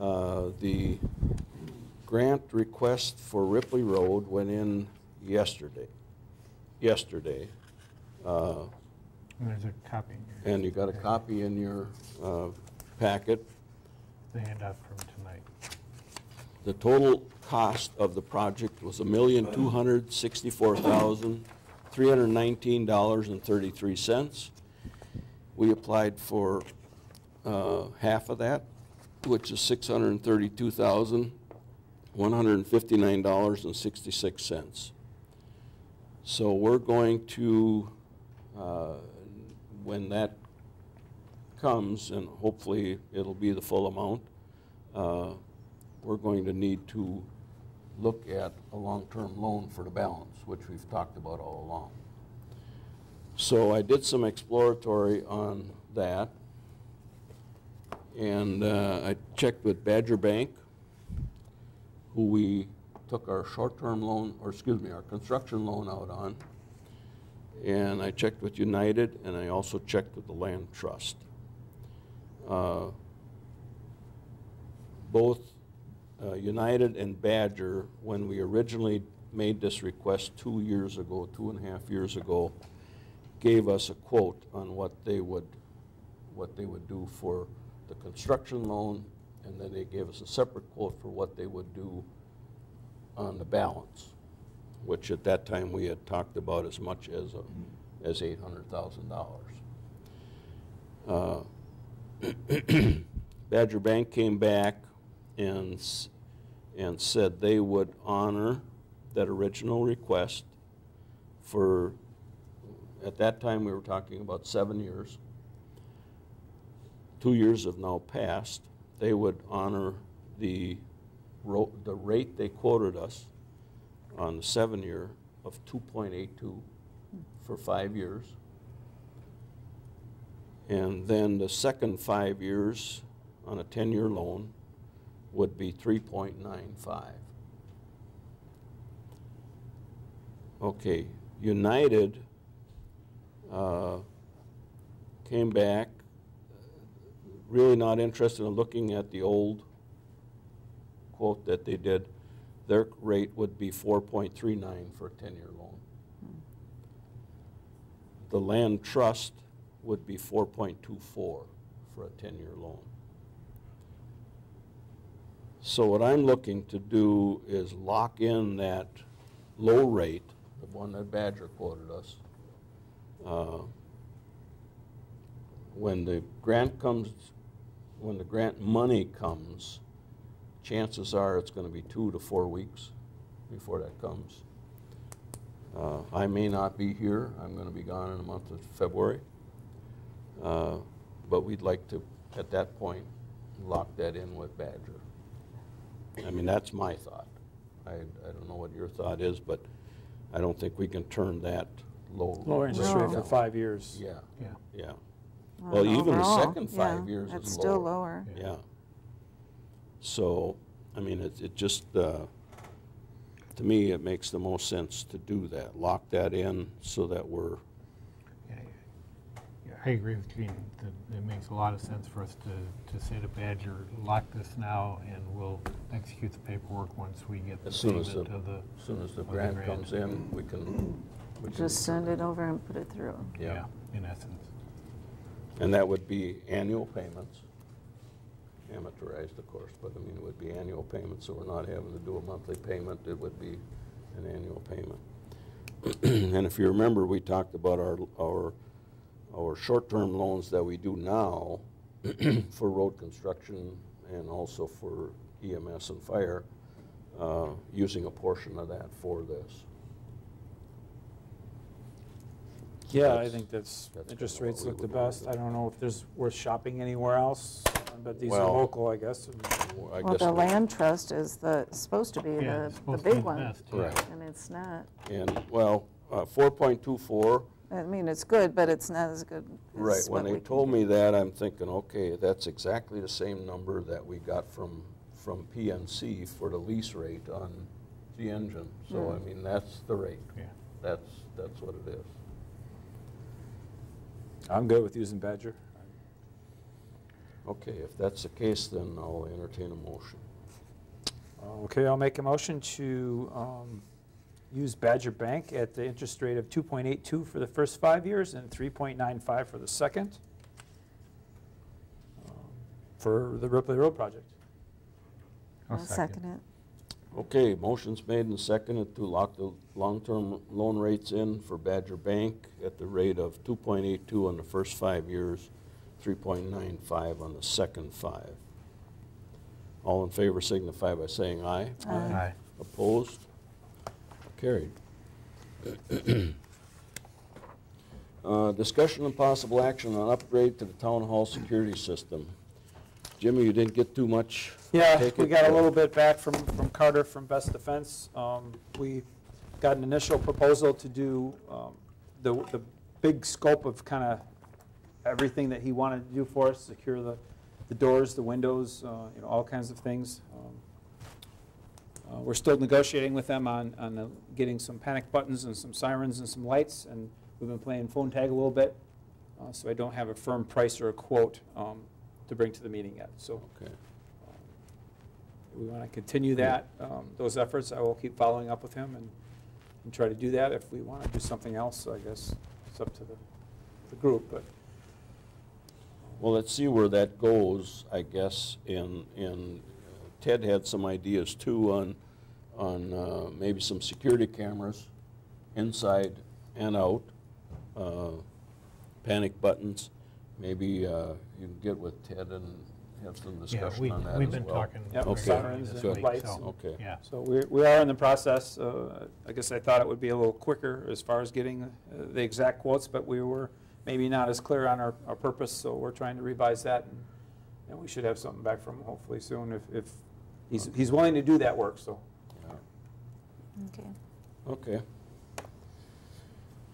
Uh, The grant request for Ripley Road went in yesterday, yesterday. Uh, And there's a copy. And you got a copy in your uh, packet. The handout from. The total cost of the project was a million, two hundred sixty-four thousand, three hundred nineteen dollars and thirty-three cents. We applied for uh, half of that, which is six hundred and thirty-two thousand, one hundred and fifty-nine dollars and sixty-six cents. So we're going to, uh, when that comes, and hopefully it'll be the full amount, uh, we're going to need to look at a long-term loan for the balance, which we've talked about all along. So I did some exploratory on that. And uh, I checked with Badger Bank, who we took our short-term loan, or excuse me, our construction loan out on. and I checked with United, and I also checked with the Land Trust. Uh, Both uh, United and Badger, when we originally made this request two years ago, two and a half years ago, gave us a quote on what they would, what they would do for the construction loan, and then they gave us a separate quote for what they would do on the balance, which at that time we had talked about as much as, a- as hundred thousand dollars. Uh, Badger Bank came back and, and said they would honor that original request for, at that time, we were talking about seven years. Two years have now passed. They would honor the, the rate they quoted us on the seven-year of 2.82 for five years. And then the second five years on a 10-year loan would be 3.95. Okay, United uh, came back, really not interested in looking at the old quote that they did. Their rate would be 4.39 for a 10-year loan. The land trust would be 4.24 for a 10-year loan. So what I'm looking to do is lock in that low rate, the one that Badger quoted us. Uh, When the grant comes, when the grant money comes, chances are it's gonna be two to four weeks before that comes. Uh, I may not be here, I'm gonna be gone in the month of February. Uh, But we'd like to, at that point, lock that in with Badger. I mean, that's my thought. I, I don't know what your thought is, but I don't think we can turn that low. Lower interest rate for No. five years. Yeah, Yeah. yeah, Well, even the overall, second five yeah, years is still lower. lower. yeah. So, I mean, it, it just, uh, to me, it makes the most sense to do that. Lock that in so that we're, Yeah, yeah, I agree with Gene, that it makes a lot of sense for us to, to say to Badger, lock this now, and we'll execute the paperwork once we get the as soon as the, of the. as soon as the of the grant grant. comes in, we can. we can Just turn send it over and put it through. Yeah. In essence. And that would be annual payments, amortized, of course, but I mean, it would be annual payments, so we're not having to do a monthly payment, it would be an annual payment. And if you remember, we talked about our, our, our short-term loans that we do now for road construction and also for EMS and fire, uh, using a portion of that for this. Yeah, I That's- think that's, that's interest kinda what rates we look the would wanna best. do. I don't know if there's worth shopping anywhere else, but these are Well- local, I guess. and- I Well, guess the we- land trust is the, supposed to be Yeah, the, it's the supposed to be big the one. best, yeah. Right. And it's not. And, well, uh, 4.24 I mean, it's good, but it's not as good Right, when they told me that, I'm thinking, okay, that's exactly the same number that we got from, from PNC for the lease rate on the engine. So, I mean, that's the rate. Yeah. That's, that's what it is. I'm good with using Badger. Okay, if that's the case, then I'll entertain a motion. Okay, I'll make a motion to um, use Badger Bank at the interest rate of 2.82 for the first five years and 3.95 for the second um, for the Ripley Road project. I'll second it. Okay, motion's made and seconded to lock the long-term loan rates in for Badger Bank at the rate of 2.82 on the first five years, 3.95 on the second five. All in favor signify by saying aye. Aye. Aye. Opposed? Carried. Uh, Discussion and possible action on upgrade to the town hall security system. Jimmy, you didn't get too much. Yeah, Take we it, got a little bit back from, from Carter from Best Defense. Um, We got an initial proposal to do um, the, the big scope of kind of everything that he wanted to do for us, secure the, the doors, the windows, uh, you know, all kinds of things. Um, uh, We're still negotiating with them on, on uh, getting some panic buttons and some sirens and some lights, and we've been playing phone tag a little bit, uh, so I don't have a firm price or a quote um, to bring to the meeting yet. So Okay. we want to continue that, um, those efforts. I will keep following up with him and, and try to do that. If we want to do something else, I guess it's up to the, the group, but Well, let's see where that goes, I guess, and, and Ted had some ideas too on, on uh, maybe some security cameras inside and out, uh, panic buttons. Maybe uh, you can get with Ted and have some Yeah, discussion we, on that as well. we've been talking. Yep, very sirens and week, lights so, Okay. Yeah. So we we are in the process. uh, I guess I thought it would be a little quicker as far as getting uh, the exact quotes, but we were maybe not as clear on our, our purpose, so we're trying to revise that. and- And we should have something back from him hopefully soon if, if he's, he's willing to do that work, so. Yeah. Okay. Okay.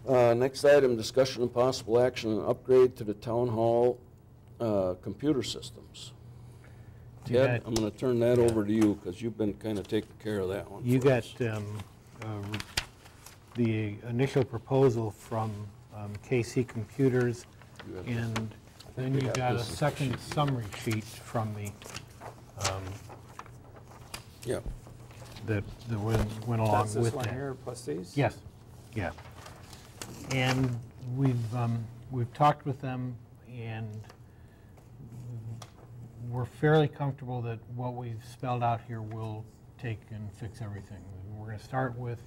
Uh, Next item, discussion and possible action and upgrade to the town hall uh, computer systems. Ted, got- I'm going to turn that over to you, because you've been kind of taking care of that one You for got us. um, uh, the initial proposal from um, KC Computers, and then you got got a this is- second summary sheet from me um, Yeah, that that went went along That's this with one that. here, plus these? Yes, yeah. And we've, um, we've talked with them, and we're fairly comfortable that what we've spelled out here will take and fix everything. We're gonna start with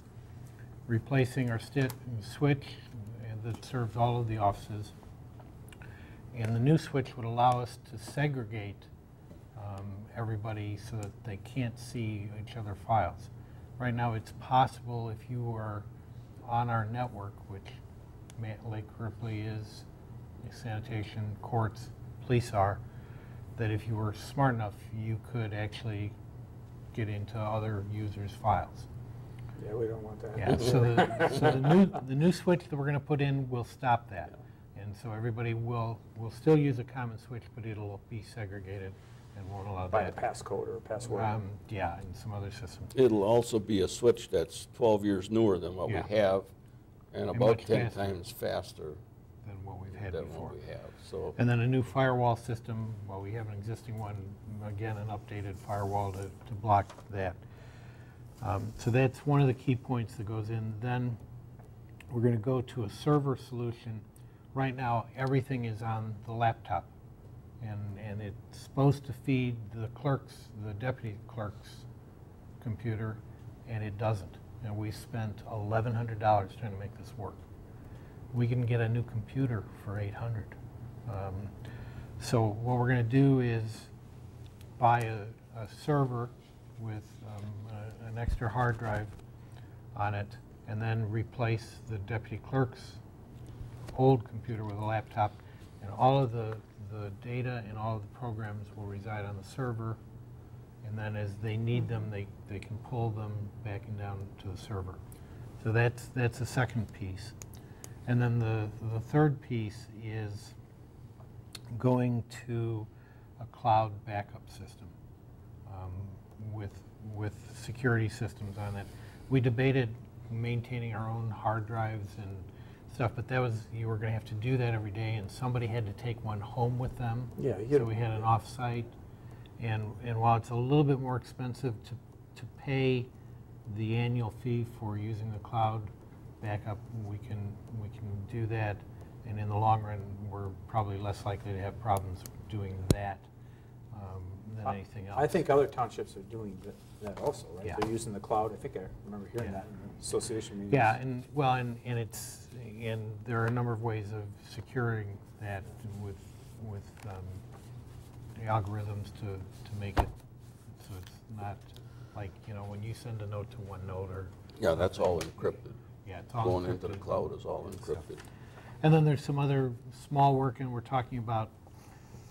replacing our stit, switch that serves all of the offices. And the new switch would allow us to segregate um, everybody so that they can't see each other files. Right now, it's possible if you are on our network, which Lake Ripley is, sanitation, courts, police are, that if you were smart enough, you could actually get into other users' files. Yeah, we don't want that. Yeah, so the, so the new, the new switch that we're gonna put in will stop that. And so everybody will, will still use a common switch, but it'll be segregated and won't allow By a passcode or a password. Um, Yeah, and some other systems. it'll also be a switch that's 12 years newer than what we have, and And about 10 faster. times faster Than what we've had than before. what we have, so. And then a new firewall system, well, we have an existing one, again, an updated firewall to, to block that. Um, So that's one of the key points that goes in. Then we're gonna go to a server solution. Right now, everything is on the laptop. And, and it's supposed to feed the clerk's, the deputy clerk's computer, and it doesn't. And we spent eleven hundred dollars trying to make this work. We can get a new computer for eight hundred. Um, So what we're gonna do is buy a, a server with um, a- an extra hard drive on it, and then replace the deputy clerk's old computer with a laptop, and all of the, the data and all of the programs will reside on the server, and then as they need them, they, they can pull them back and down to the server. So that's, that's the second piece. And then the, the third piece is going to a cloud backup system um, with, with security systems on it. We debated maintaining our own hard drives and stuff, but that was, you were gonna have to do that every day, and somebody had to take one home with them. Yeah, you So we had an off-site, and, and while it's a little bit more expensive to, to pay the annual fee for using the cloud backup, we can, we can do that, and in the long run, we're probably less likely to have problems doing that um, than I- anything else. I think other townships are doing that- that also, right? Yeah. They're using the cloud. I think I remember hearing Yeah. that in the association meetings. Yeah, and, well, and, and it's, and there are a number of ways of securing that with, with um, the algorithms to, to make it, so it's not like, you know, when you send a note to OneNote or. Yeah, that's all encrypted. Yeah, it's all Going into the cloud is all and stuff. encrypted. And then there's some other small work, and we're talking about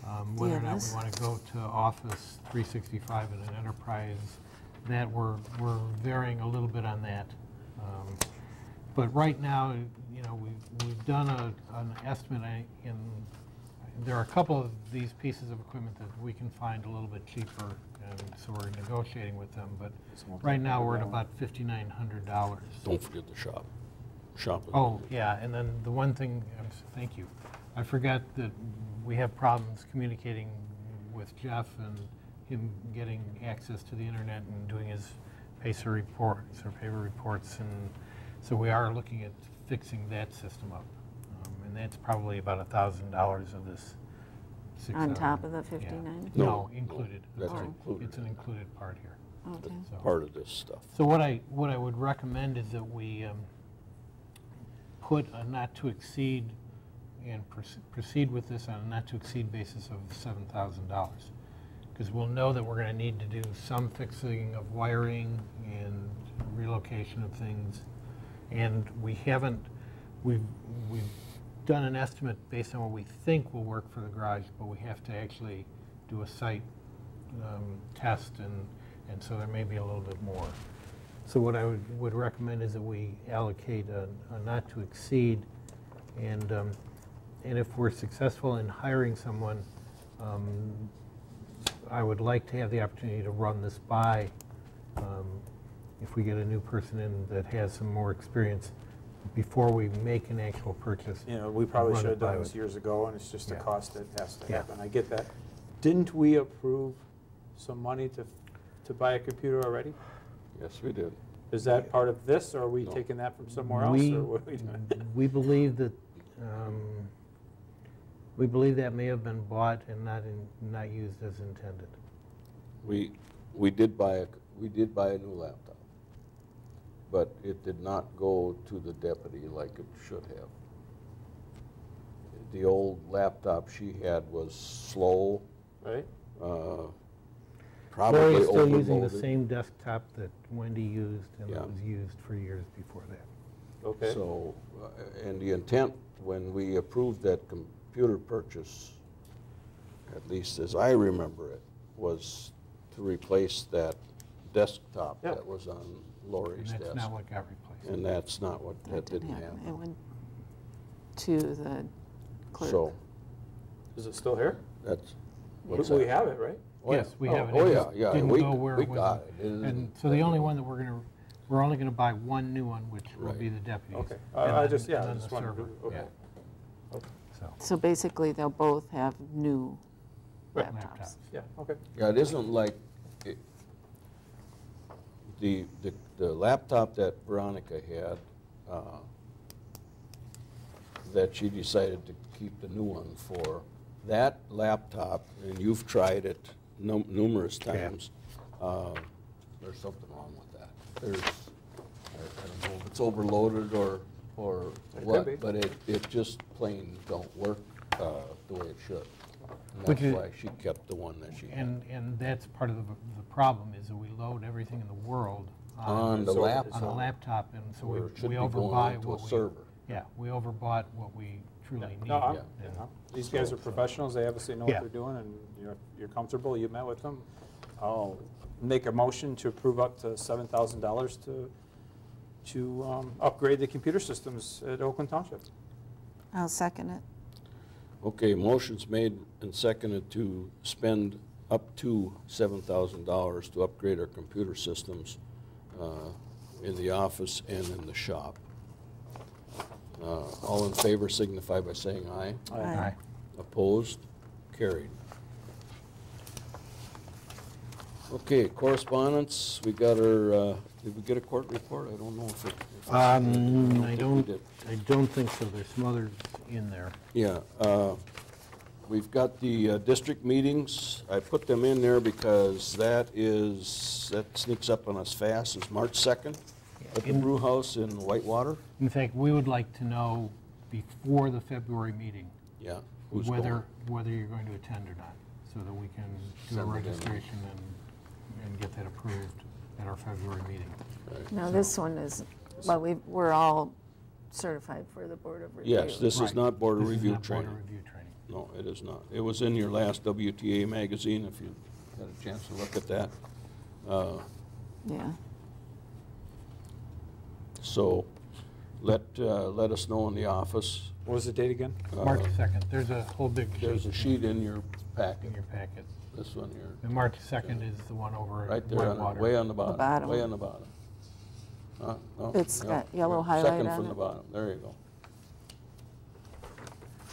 um, whether or not we want to go to Office 365 in an enterprise. That we're, we're varying a little bit on that. Um, But right now, you know, we've, we've done a, an estimate in, there are a couple of these pieces of equipment that we can find a little bit cheaper, and so we're negotiating with them. But right now, we're at about $5,900. Don't forget the shop. shop. Oh, yeah, and then the one thing, thank you, I forgot that we have problems communicating with Jeff and him getting access to the internet and doing his PASER reports or paper reports, and so we are looking at fixing that system up. Um, And that's probably about a thousand dollars of this six On top of the 59? No, No, no, included. That's sorry. included It's an included part here. Okay. So- Part of this stuff. so what I, what I would recommend is that we um, put a not to exceed and proceed with this on a not to exceed basis of $7,000. Because we'll know that we're going to need to do some fixing of wiring and relocation of things. And we haven't, we've, we've done an estimate based on what we think will work for the garage, but we have to actually do a site um, test, and, and so there may be a little bit more. So what I would, would recommend is that we allocate a, a not to exceed, and, um, and if we're successful in hiring someone, um, I would like to have the opportunity to run this by, um, if we get a new person in that has some more experience, before we make an actual purchase. You know, we probably should have done this it. years ago, and it's just a Yeah. cost that has to Yeah. happen. I get that. Didn't we approve some money to, to buy a computer already? Yes, we did. Is that part of this, or are we No. taking that from somewhere else, We- or what are we doing? We believe that, um, we believe that may have been bought and not in, not used as intended. We, we did buy a, we did buy a new laptop, but it did not go to the deputy like it should have. The old laptop she had was slow, Right? uh, Lori probably is still using the same desktop that Wendy used and Yeah. that was used for years before that. Okay. So, uh, and the intent, when we approved that computer purchase, at least as I remember it, was to replace that desktop Yeah. that was on And Lori's that's desk. not what got replaced. And that's not what, that didn't happen. It went to the clerk. So, Is it still here? that's, We what's we that? have it, right? Oh, yeah. Yes, we Oh, have it. Oh, It yeah, just yeah, didn't we, go where it we was got it. It And so the only one that we're gonna, we're only gonna buy one new one, which will be the deputies. Okay. and I I then- just, yeah, and I then just the wondered. server, Okay. yeah. So, So basically, they'll both have new Right. laptops. laptops. Yeah, okay. Yeah, it isn't like, it- the, the the laptop that Veronica had, uh, that she decided to keep the new one for, that laptop, and you've tried it num- numerous Yeah. times, uh, there's something wrong with that. There's, I I don't know if it's overloaded or, or It could what, but it, it just plain don't work uh, the way it should. And Which that's is- why she kept the one that she had. And, and that's part of the, the problem, is that we load everything in the world On the So- laptop. On the laptop, and so we, Where it should we be going overbuy onto a what we. server. Yeah, we overbought what we truly need. No, I'm, Yeah. you know, these guys are professionals, they obviously know what Yeah. they're doing, and you're, you're comfortable, you met with them. I'll make a motion to approve up to seven thousand dollars to, to um, upgrade the computer systems at Oakland Township. I'll second it. Okay, motion's made and seconded to spend up to seven thousand dollars to upgrade our computer systems uh, in the office and in the shop. Uh, All in favor signify by saying aye. Aye. Aye. Opposed? Carried. Okay, correspondence, we got our, uh, did we get a court report? I don't know if it. if Um, I think we don't, did. I don't think so, there's some others in there. Yeah, uh, we've got the uh, district meetings. I put them in there because that is, that sneaks up on us fast. It's March 2nd at the In- brew house in Whitewater. In fact, we would like to know before the February meeting, Yeah, who's going? whether, whether you're going to attend or not, so that we can do a Send it in. registration and, and get that approved at our February meeting. Right. Now, this one is, well, we, we're all certified for the Board of Review. Yes, this is not Board of This is Review not Board of training. Review training. No, it is not. It was in your last WTA magazine, if you had a chance to look at that. Uh, Yeah. So let, uh, let us know in the office. What was the date again? Uh, March 2nd, there's a whole big sheet. There's a sheet in your In your packet. This one here. And March 2nd is the one over Right there, on the- Whitewater. way on the bottom, bottom. way on the bottom. Uh, no, It's yeah, got yellow yeah, highlight Second on from the it. bottom, there you go.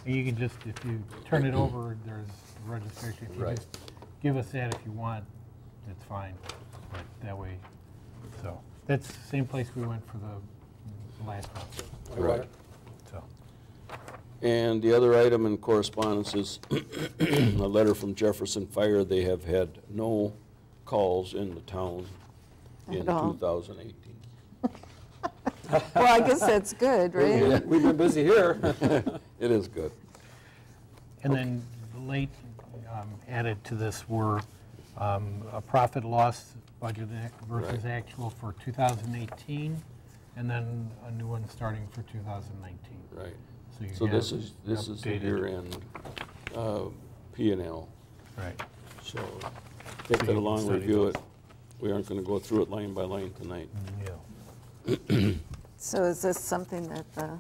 And you can just, if you turn it over, there's registration. If you Right. just give us that if you want, it's fine. But that way, so, that's the same place we went for the last one, Right. So. And the other item in correspondence is a letter from Jefferson Fire. They have had no calls in the town in all. 2018. Well, I guess that's good, right? We've been busy here. It is good. And then late um, added to this were um, a profit loss budget ac- versus Right. actual for 2018, and then a new one starting for 2019. Right. You So this is, this is the updated- year-end uh, P and L. Right. So take So that you along, can study review those. it. We aren't going to go through it line by line tonight. Yeah. So is this something that the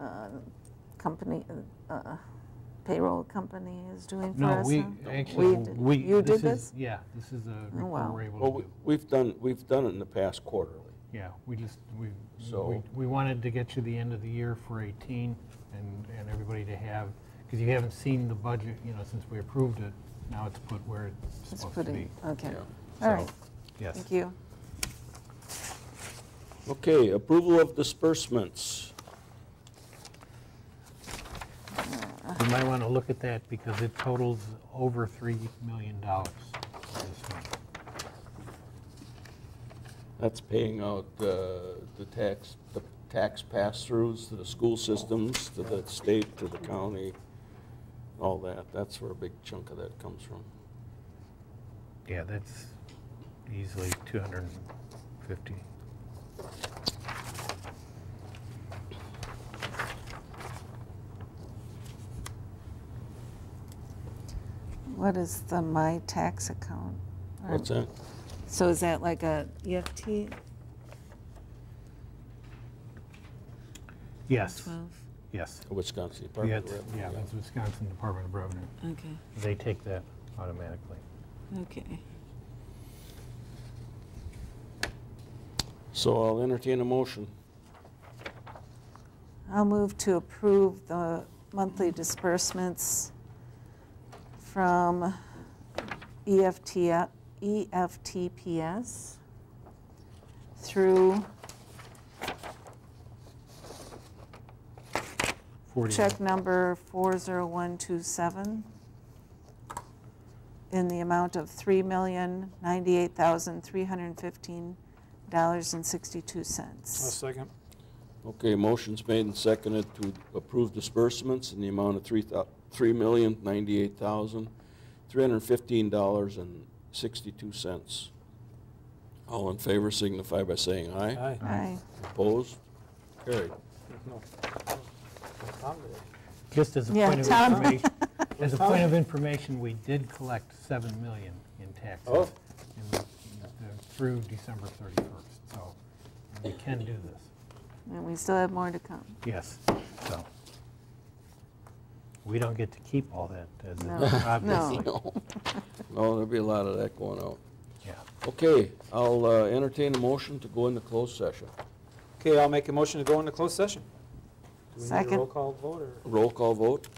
uh, company, uh, payroll company is doing for No, us? we, now? actually, did- we. You did is- this? Yeah, this is a Oh, report wow. we're able Well, to we- do. we've done, we've done it in the past quarterly. Yeah, we just, we, So- we- we wanted to get you the end of the year for 18 and, and everybody to have, because you haven't seen the budget, you know, since we approved it. Now it's put where it's It's supposed to putting, be. okay. Yeah. All right, So, Yes. thank you. Okay, approval of disbursements. You might want to look at that because it totals over $3 million this month. That's paying out uh, the tax, the tax pass-throughs to the school systems, to the state, to the county, all that. That's where a big chunk of that comes from. Yeah, that's easily 250. What is the My Tax account? What's that? So is that like a EFT Yes, 12? yes. Wisconsin Yeah, Department of it's- Revenue. yeah, that's Wisconsin Department of Revenue. Okay, They take that automatically. okay. So I'll entertain a motion. I'll move to approve the monthly disbursements from E EFT, EFTPS through 40 check number 40127 in the amount of $3,098,315.62. A second. Okay, motion's made and seconded to approve disbursements in the amount of three thou, three million ninety-eight thousand, three hundred and fifteen dollars and cents. All in favor signify by saying aye. Aye. Aye. Opposed? Carried. No. Just as a Yeah, point of Tom. information, as a point of information, we did collect 7 million in taxes Oh. in the- the- uh, through December 31st, so we can do this. And we still have more to come. Yes, so. We don't get to keep all that, as No, obviously. No, No, there'll be a lot of that going out. Yeah. Okay, I'll uh, entertain a motion to go into closed session. Okay, I'll make a motion to go into closed session. Do we need a Second. roll call vote or? Roll call vote?